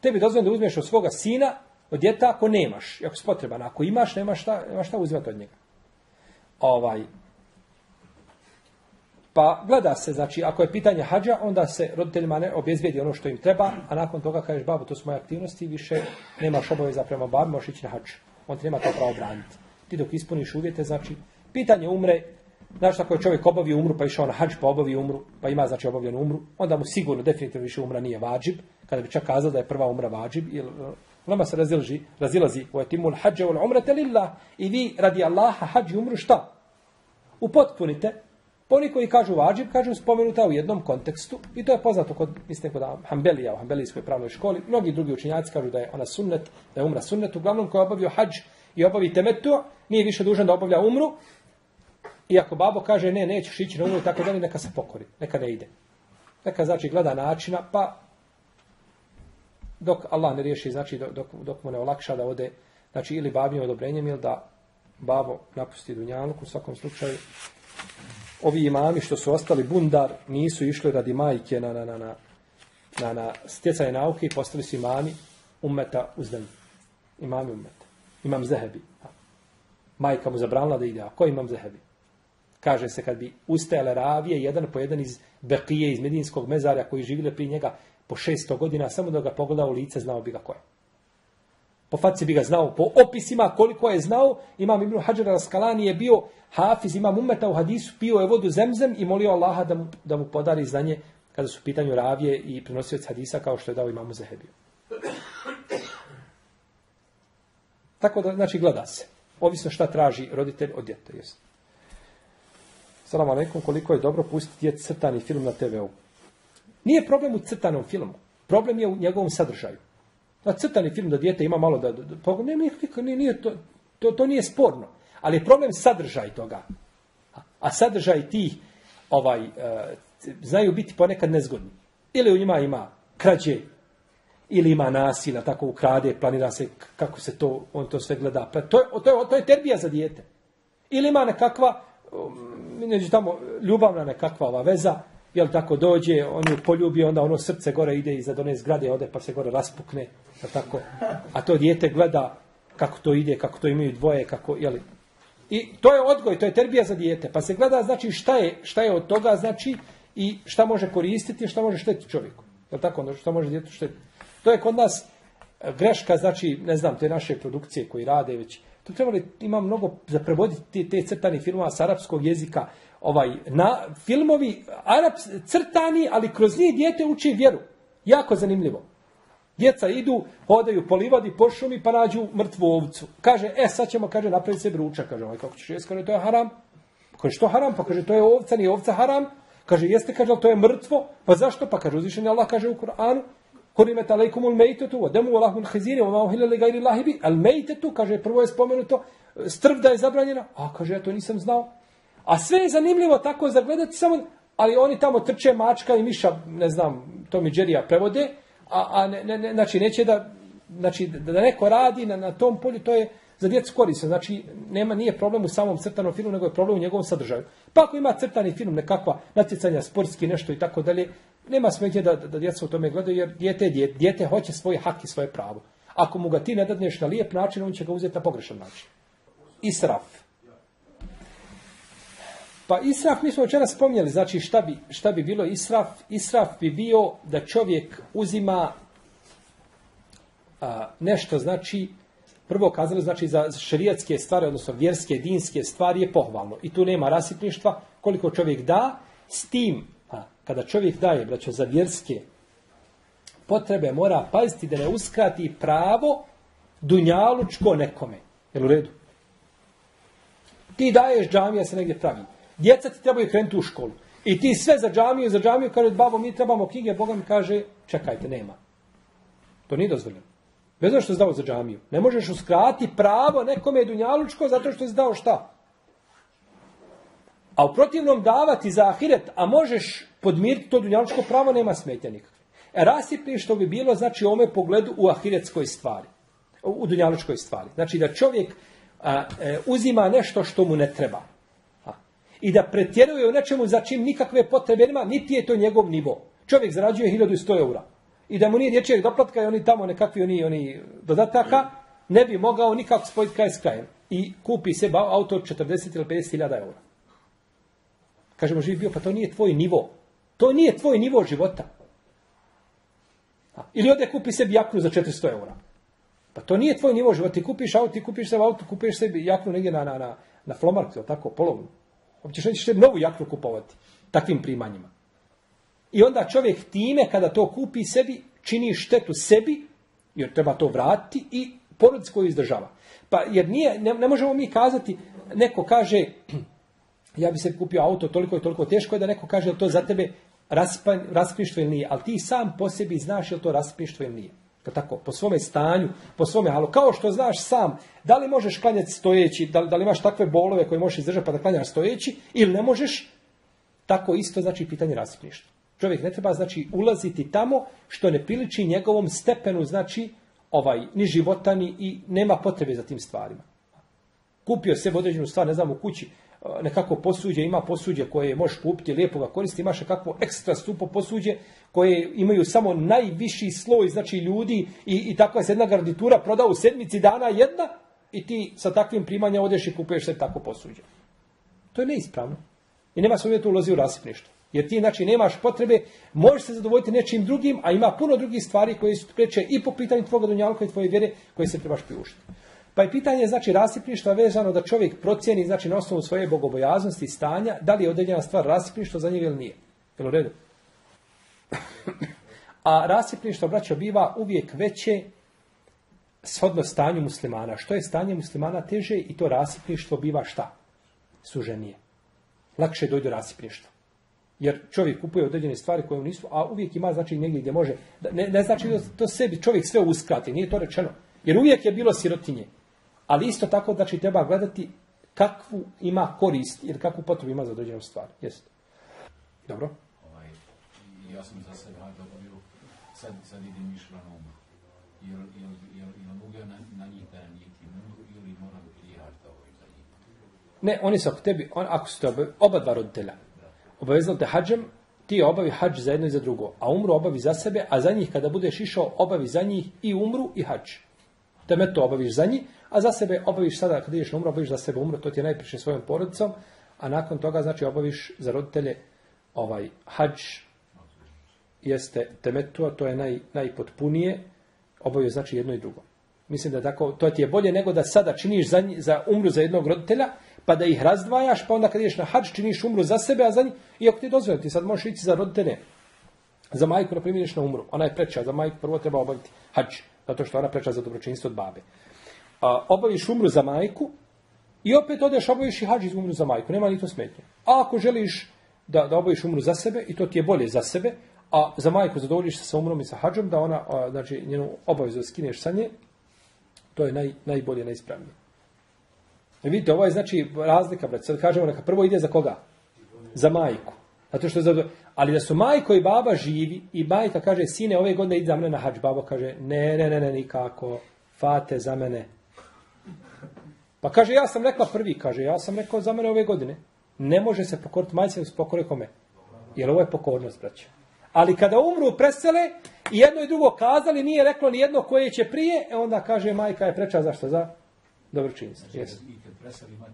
Tebi dozvoljeno da uzmeš od svoga sina, od djeta ako nemaš, ako si potreban. Ako imaš, nemaš šta, nemaš šta uzimati od njega. Ovaj, Pa gleda se, znači, ako je pitanje hađa, onda se roditeljima ne obezbijedi ono što im treba, a nakon toga kažeš, babu, to su moje aktivnosti, više nemaš obaveza prema babi, možeš ići na hađ. On ti nema to pravo braniti. Ti dok ispuniš uvjete, znači, pitanje umre, znači, ako je čovjek obavio umru, pa išao na hađ, pa obavio umru, pa ima, znači, obavljenu umru, onda mu sigurno, definitivno više umra nije vađib, kada bi čak kazao da je prva umra vađib, jer Nama se razilazi, razilazi u etimul hađe u umrate lillah i vi radi Allaha hađi umru šta? Upotpunite oni koji kažu vađib, kažu spomenuta u jednom kontekstu i to je poznato kod, mislim, kod Hanbelija u Hanbelijskoj pravnoj školi. Mnogi drugi učinjaci kažu da je ona sunnet, da je umra sunnet. Uglavnom, ko je obavio hađ i obavi temetu, nije više dužan da obavlja umru. Iako babo kaže, ne, nećeš ići na umru, tako da neka se pokori, neka ne ide. Neka, znači, gleda načina, pa dok Allah ne riješi, znači, dok, dok mu ne olakša da ode, znači, ili babim odobrenjem, ili da babo napusti dunjaluk, u svakom slučaju, ovi imami što su ostali bundar nisu išli radi majke na, na, na, na, na, na stjecanje nauke i postali su imami umeta u zemlji. Imami umeta. Imam zehebi. Majka mu zabranila da ide. A ko imam zehebi? Kaže se kad bi ustajale ravije, jedan po jedan iz Bekije, iz Medinskog mezarja koji živile prije njega po 600 godina, samo da ga pogleda u lice, znao bi ga ko je. Po faci bi ga znao, po opisima koliko je znao, imam Ibn Hajar al-Skalani je bio hafiz, imam umeta u hadisu, pio je vodu zemzem i molio Allaha da mu, da mu podari znanje kada su pitanju ravije i prenosioc hadisa kao što je dao imamu Zahebiju. Tako da, znači, gleda se. Ovisno šta traži roditelj od djeta. Jest. Salam alaikum, koliko je dobro pustiti djet crtani film na TV-u. Nije problem u crtanom filmu. Problem je u njegovom sadržaju. Na crtani film da dijete ima malo da, da, da ne, nije, nije, nije to, to, to nije sporno. Ali je problem sadržaj toga. A sadržaj tih ovaj, uh, znaju biti ponekad nezgodni. Ili u njima ima krađe, ili ima nasilja, tako ukrade, planira se kako se to, on to sve gleda. Pa to, je, to, je, to je terbija za dijete. Ili ima nekakva, um, neđu tamo, ljubavna nekakva ova veza, jel tako dođe, on ju poljubi, onda ono srce gore ide iza one zgrade, ode pa se gore raspukne, tako? A to dijete gleda kako to ide, kako to imaju dvoje, kako, jel, I to je odgoj, to je terbija za dijete. Pa se gleda, znači, šta je, šta je od toga, znači, i šta može koristiti, šta može štetiti čovjeku. Je tako? Ono, šta može djetu štetiti? To je kod nas e, greška, znači, ne znam, te naše produkcije koji rade već. To trebali, ima mnogo za prevoditi te, crtani filmova s arapskog jezika, ovaj, na, filmovi, Arab, crtani, ali kroz njih dijete uči vjeru. Jako zanimljivo. Djeca idu, hodaju po livadi, po šumi, pa nađu mrtvu ovcu. Kaže, e, sad ćemo, kaže, napraviti se ručak. Kaže, ovaj, kako ćeš jes, kaže, to je haram. Kaže, što haram? Pa kaže, to je ovca, nije ovca haram. Kaže, jeste, kaže, to je mrtvo. Pa zašto? Pa kaže, uzvišen Allah kaže u Kur'anu, Hurimet alejkumul mejtetu, wa damu lahul khiziri, wa gajri Allahi bi. Al mejtetu, kaže, prvo je spomenuto, strv da je zabranjena. A kaže, ja to nisam znao. A sve je zanimljivo tako zagledati samo, ali oni tamo trče mačka i miša, ne znam, to mi Džerija prevode, a, a ne, ne, ne, znači neće da, znači da neko radi na, na tom polju, to je za djecu korisno. Znači, nema, nije problem u samom crtanom filmu, nego je problem u njegovom sadržaju. Pa ako ima crtani film, nekakva natjecanja, sportski nešto i tako dalje, nema smetnje da, da djeca u tome gledaju, jer dijete, dijete, dijete hoće svoj hak i svoje pravo. Ako mu ga ti ne dadneš na lijep način, on će ga uzeti na pogrešan način. Israf. Pa israf, mi smo večeras spominjali, znači šta bi, šta bi bilo israf? Israf bi bio da čovjek uzima a, nešto, znači, prvo kazali, znači za šerijatske stvari, odnosno vjerske, dinske stvari je pohvalno. I tu nema rasipništva, koliko čovjek da, s tim, a, kada čovjek daje, braćo, za vjerske potrebe, mora paziti da ne uskrati pravo dunjalučko nekome. Jel u redu? Ti daješ džamija se negdje pravi. Djeca ti trebaju krenuti u školu. I ti sve za džamiju, za džamiju, kaže, babo, mi trebamo knjige, Boga mi kaže, čekajte, nema. To nije dozvoljeno. Bez što je zdao za džamiju. Ne možeš uskrati pravo nekome dunjalučko zato što je zdao šta? A u protivnom davati za ahiret, a možeš podmiriti to dunjalučko pravo, nema smetnja nikakve. E, rasipništvo bi bilo, znači, u ome pogledu u ahiretskoj stvari. U dunjalučkoj stvari. Znači, da čovjek e, uzima nešto što mu ne treba i da pretjeruje u nečemu za čim nikakve potrebe nema, niti je to njegov nivo. Čovjek zarađuje 1100 eura. I da mu nije dječjeg doplatka i oni tamo nekakvi oni, oni dodataka, ne bi mogao nikako spojiti kraj s krajem. I kupi se auto od 40 ili 50 hiljada eura. Kažemo, živi bio, pa to nije tvoj nivo. To nije tvoj nivo života. Ili ode kupi sebi jaknu za 400 eura. Pa to nije tvoj nivo života. Ti kupiš auto, ti kupiš sebi auto, kupiš sebi jaknu negdje na, na, na, na flomarku, tako, polovnu. Općeš nećeš sebi novu jaknu kupovati takvim primanjima. I onda čovjek time, kada to kupi sebi, čini štetu sebi, jer treba to vratiti, i porodic koju izdržava. Pa, jer nije, ne, ne možemo mi kazati, neko kaže, ja bi se kupio auto toliko i toliko teško je da neko kaže, to za tebe raspništvo ili nije. Ali ti sam po sebi znaš je to raspništvo ili nije. Tako, po svome stanju, po svome halu. Kao što znaš sam, da li možeš klanjati stojeći, da, da li imaš takve bolove koje možeš izdržati pa da klanjaš stojeći, ili ne možeš, tako isto znači pitanje rasipništva. Čovjek ne treba znači ulaziti tamo što ne priliči njegovom stepenu, znači ovaj ni života ni i nema potrebe za tim stvarima. Kupio se određenu stvar, ne znam, u kući, nekako posuđe, ima posuđe koje možeš kupiti, lijepo ga koristi, imaš nekakvo ekstra stupo posuđe koje imaju samo najviši sloj, znači ljudi i, i takva se jedna garnitura proda u sedmici dana jedna i ti sa takvim primanja odeš i kupuješ se tako posuđe. To je neispravno. I nema se tu ulazi u rasipništvo. Jer ti, znači, nemaš potrebe, možeš se zadovoljiti nečim drugim, a ima puno drugih stvari koje su preče i po pitanju tvoga dunjalka i tvoje vjere koje se trebaš priuštiti. Pa je pitanje, znači, rasipništva vezano da čovjek procjeni, znači, na osnovu svoje bogobojaznosti stanja, da li je određena stvar rasipništvo za njega ili nije. Jel u redu? A rasipništvo, braćo, biva uvijek veće shodno stanju muslimana. Što je stanje muslimana teže i to rasipništvo biva šta? Suženije. Lakše dojde do rasipništva. Jer čovjek kupuje određene stvari koje nisu, a uvijek ima znači negdje gdje može. Ne, ne znači to sebi čovjek sve uskrati, nije to rečeno. Jer uvijek je bilo sirotinje. Ali isto tako znači treba gledati kakvu ima korist ili kakvu potrebu ima za određenu stvar. Jeste. Dobro? Ja sam za sebe dobio, sad, sad na umru. Jel, jel, jel, jel mogu ja na, na njih da ili moram jihati ovaj za njih? Ne, oni su ako tebi, on, ako su te oba dva roditelja, obavezali te hađem, ti obavi hađ za jedno i za drugo, a umru obavi za sebe, a za njih kada budeš išao, obavi za njih i umru i hađ. Te to obaviš za njih, a za sebe obaviš sada, kada ideš na umru, obaviš za sebe umru, to ti je najpriče svojom porodicom, a nakon toga, znači, obaviš za roditelje ovaj hađ, jeste temetua, to je naj, najpotpunije, obavio znači jedno i drugo. Mislim da tako, to ti je bolje nego da sada činiš za, za umru za jednog roditelja, pa da ih razdvajaš, pa onda kad ideš na hađ činiš umru za sebe, a za njih, iako ti je dozvoljeno, ti sad možeš ići za roditelje. Za majku, na primjer, na umru. Ona je preča, za majku prvo treba obaviti hađ, zato što ona preča za dobročinstvo od babe. A, obaviš umru za majku i opet odeš obaviš i hađ iz umru za majku. Nema ni to smetnje. A ako želiš da, da obaviš umru za sebe, i to ti je bolje za sebe, a za majku zadovoljiš se sa umrom i sa hađom, da ona, a, znači, njenu obavezu skineš sa nje, to je naj, najbolje, najispravnije. E vidite, ovo je znači razlika, brat. Sad kažemo, neka prvo ide za koga? Za majku. Zato što za... Ali da su majko i baba živi i majka kaže, sine, ove godine ide za mene na hađ. Babo kaže, ne, ne, ne, ne, nikako. Fate za mene. Pa kaže, ja sam rekla prvi, kaže, ja sam rekao za mene ove godine. Ne može se pokoriti majci, se pokore kome. Jer ovo je pokornost, braće. Ali kada umru presele i jedno i drugo kazali, nije reklo ni jedno koje će prije, e onda kaže majka je preča zašto? Za dobročinstvo. Znači ima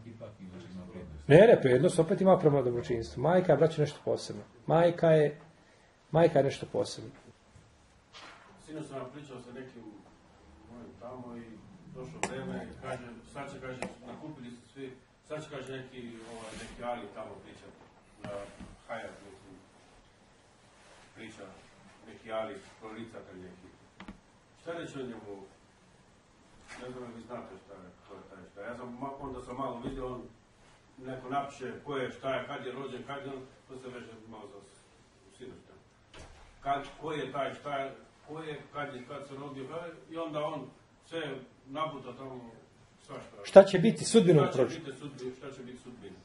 prednost. Ne, ne, prednost opet ima prema dobročinstvu. Majka je, braće, nešto posebno. Majka je, majka je nešto posebno. Sinoć sam vam pričao sa nekim mojim tamo i došlo vreme, kaže, sad će, kaže, nakupili su svi, sad će, kaže, neki, ovaj, neki Ali tamo pričat, na mislim, priča, neki Ali, prolicatelj neki. Šta reći o njemu? Ne znam, vi znate šta je, ko je taj šta. Ja sam, onda sam malo vidio, on neko napiše ko je, šta je, kad je rođen, kad je on, to se veže malo za sinoć tamo kad, ko je taj, šta je, ko je, kad je, kad se rodio, kad je, i onda on sve nabuta tamo svašta. Šta će biti sudbinom će prođu? šta će biti sudbina?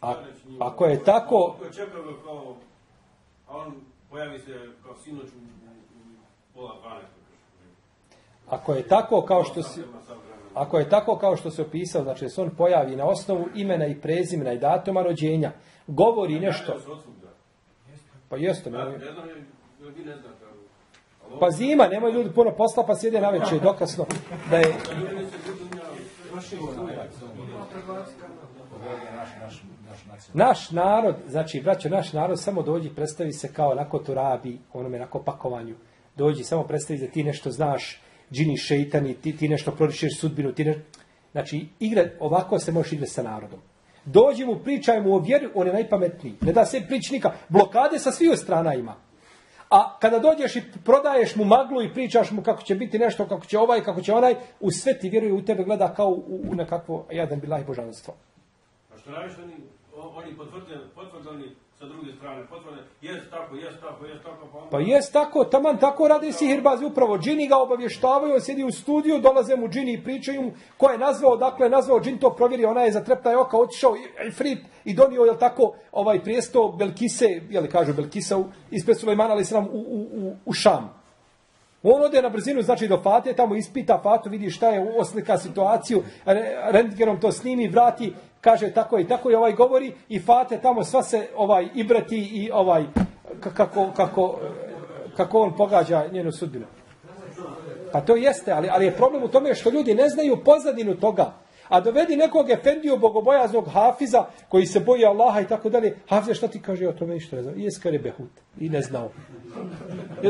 A- ako je tako- Ako je čekao kao, a on pojavi se kao sinoć u, pola dvanaest. Ako je tako kao što si, ako je tako kao što se opisao, znači da se on pojavi na osnovu imena i prezimena i datuma rođenja, govori nešto, pa jeste, ne, ne znam, vi ne znate, pa zima, nemaju ljudi puno posla, pa sjede na večer, dokasno, da je, naš, narod, znači, braćo, naš narod samo dođi, predstavi se kao onako turabi, onome onako pakovanju, dođi, samo predstavi da ti nešto znaš, džini šeitani, ti, ti nešto prorišeš sudbinu, ti ne... Znači, igra, ovako se možeš igrati sa narodom. Dođi mu, pričaj mu o vjeri, on je najpametniji. Ne da se prič nikak. Blokade sa svih strana ima. A kada dođeš i prodaješ mu maglu i pričaš mu kako će biti nešto, kako će ovaj, kako će onaj, u sve ti vjeruje u tebe gleda kao u, u nekakvo jadan bilah božanstvo. Najviše oni, potvrdani sa druge strane, potvrde, jest tako, jest tako, jest tako, pa onda... Pa jest tako, taman tako rade i sihirbazi upravo. Džini ga obavještavaju, on sjedi u studiju, dolaze mu džini i pričaju mu ko je nazvao, dakle je nazvao džin to provjeri, ona je zatreptaj oka, otišao i- i donio, jel tako, ovaj prijesto Belkise, jel kažu Belkisa, ispred Sulejmana, ali nam u, u, u, u Šam. On ode na brzinu, znači do Fate, tamo ispita Fatu, vidi šta je, oslika situaciju, re- rentgenom to snimi, vrati, kaže tako i tako i ovaj govori i Fate tamo sva se ovaj ibrati i ovaj kako, kako, kako on pogađa njenu sudbinu. Pa to jeste, ali, ali je problem u tome što ljudi ne znaju pozadinu toga. A dovedi nekog efendiju bogobojaznog hafiza koji se boji Allaha i tako dalje. Hafize šta ti kaže o tome ništa ne znam. I jeskare behut. I ne znao.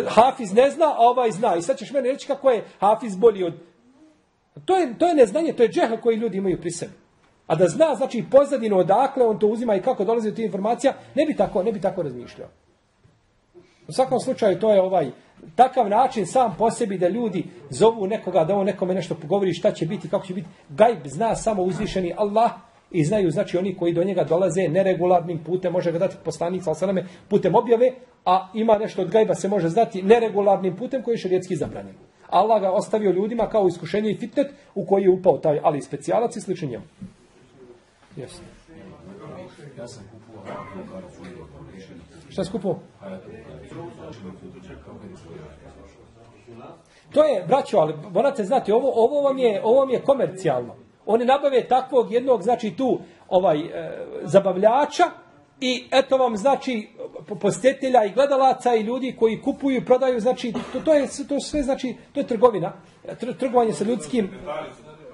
Hafiz ne zna, a ovaj zna. I sad ćeš meni reći kako je Hafiz bolji od... To je, to je neznanje, to je džehl koji ljudi imaju pri sebi. A da zna, znači, pozadinu odakle on to uzima i kako dolazi do tih informacija, ne bi tako, ne bi tako razmišljao. U svakom slučaju to je ovaj takav način sam po sebi da ljudi zovu nekoga da on nekome nešto govori šta će biti, kako će biti. Gajb zna samo uzvišeni Allah i znaju znači oni koji do njega dolaze neregularnim putem, može ga dati poslanik sallallahu putem objave, a ima nešto od gajba se može znati neregularnim putem koji je šerijetski zabranjen. Allah ga ostavio ljudima kao iskušenje i fitnet u koji je upao taj ali specijalac i slično njemu. Jeste. Ja sam kupovao ovakvu kartu i rješenje. Šta skupo? To je svoj To je, braćo, ali morate znati, ovo, ovo, vam je, ovo vam je komercijalno. Oni nabave takvog jednog, znači tu, ovaj, e, zabavljača i eto vam, znači, po- posjetitelja i gledalaca i ljudi koji kupuju i prodaju, znači, to, to je to sve, znači, to je trgovina, Tr, trgovanje sa ljudskim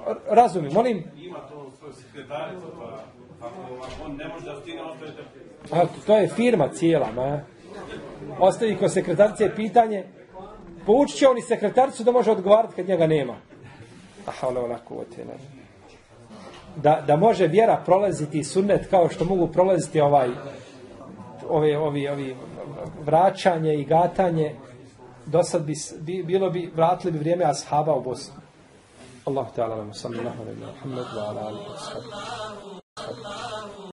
r- razumom. Molim, Ima to sekretaricu, pa ako on ne može da stigne, ostavite a, to je firma cijela, ma. Ostavi ko sekretarice pitanje, poučit će on i sekretaricu da može odgovarati kad njega nema. Aha, ono onako, da, da može vjera prolaziti sunnet kao što mogu prolaziti ovaj ove, ovi, ovi vraćanje i gatanje do sad bi, bi, bilo bi vratili bi vrijeme ashaba u Bosnu. Allah ta'ala, sallallahu alaihi wa sallam,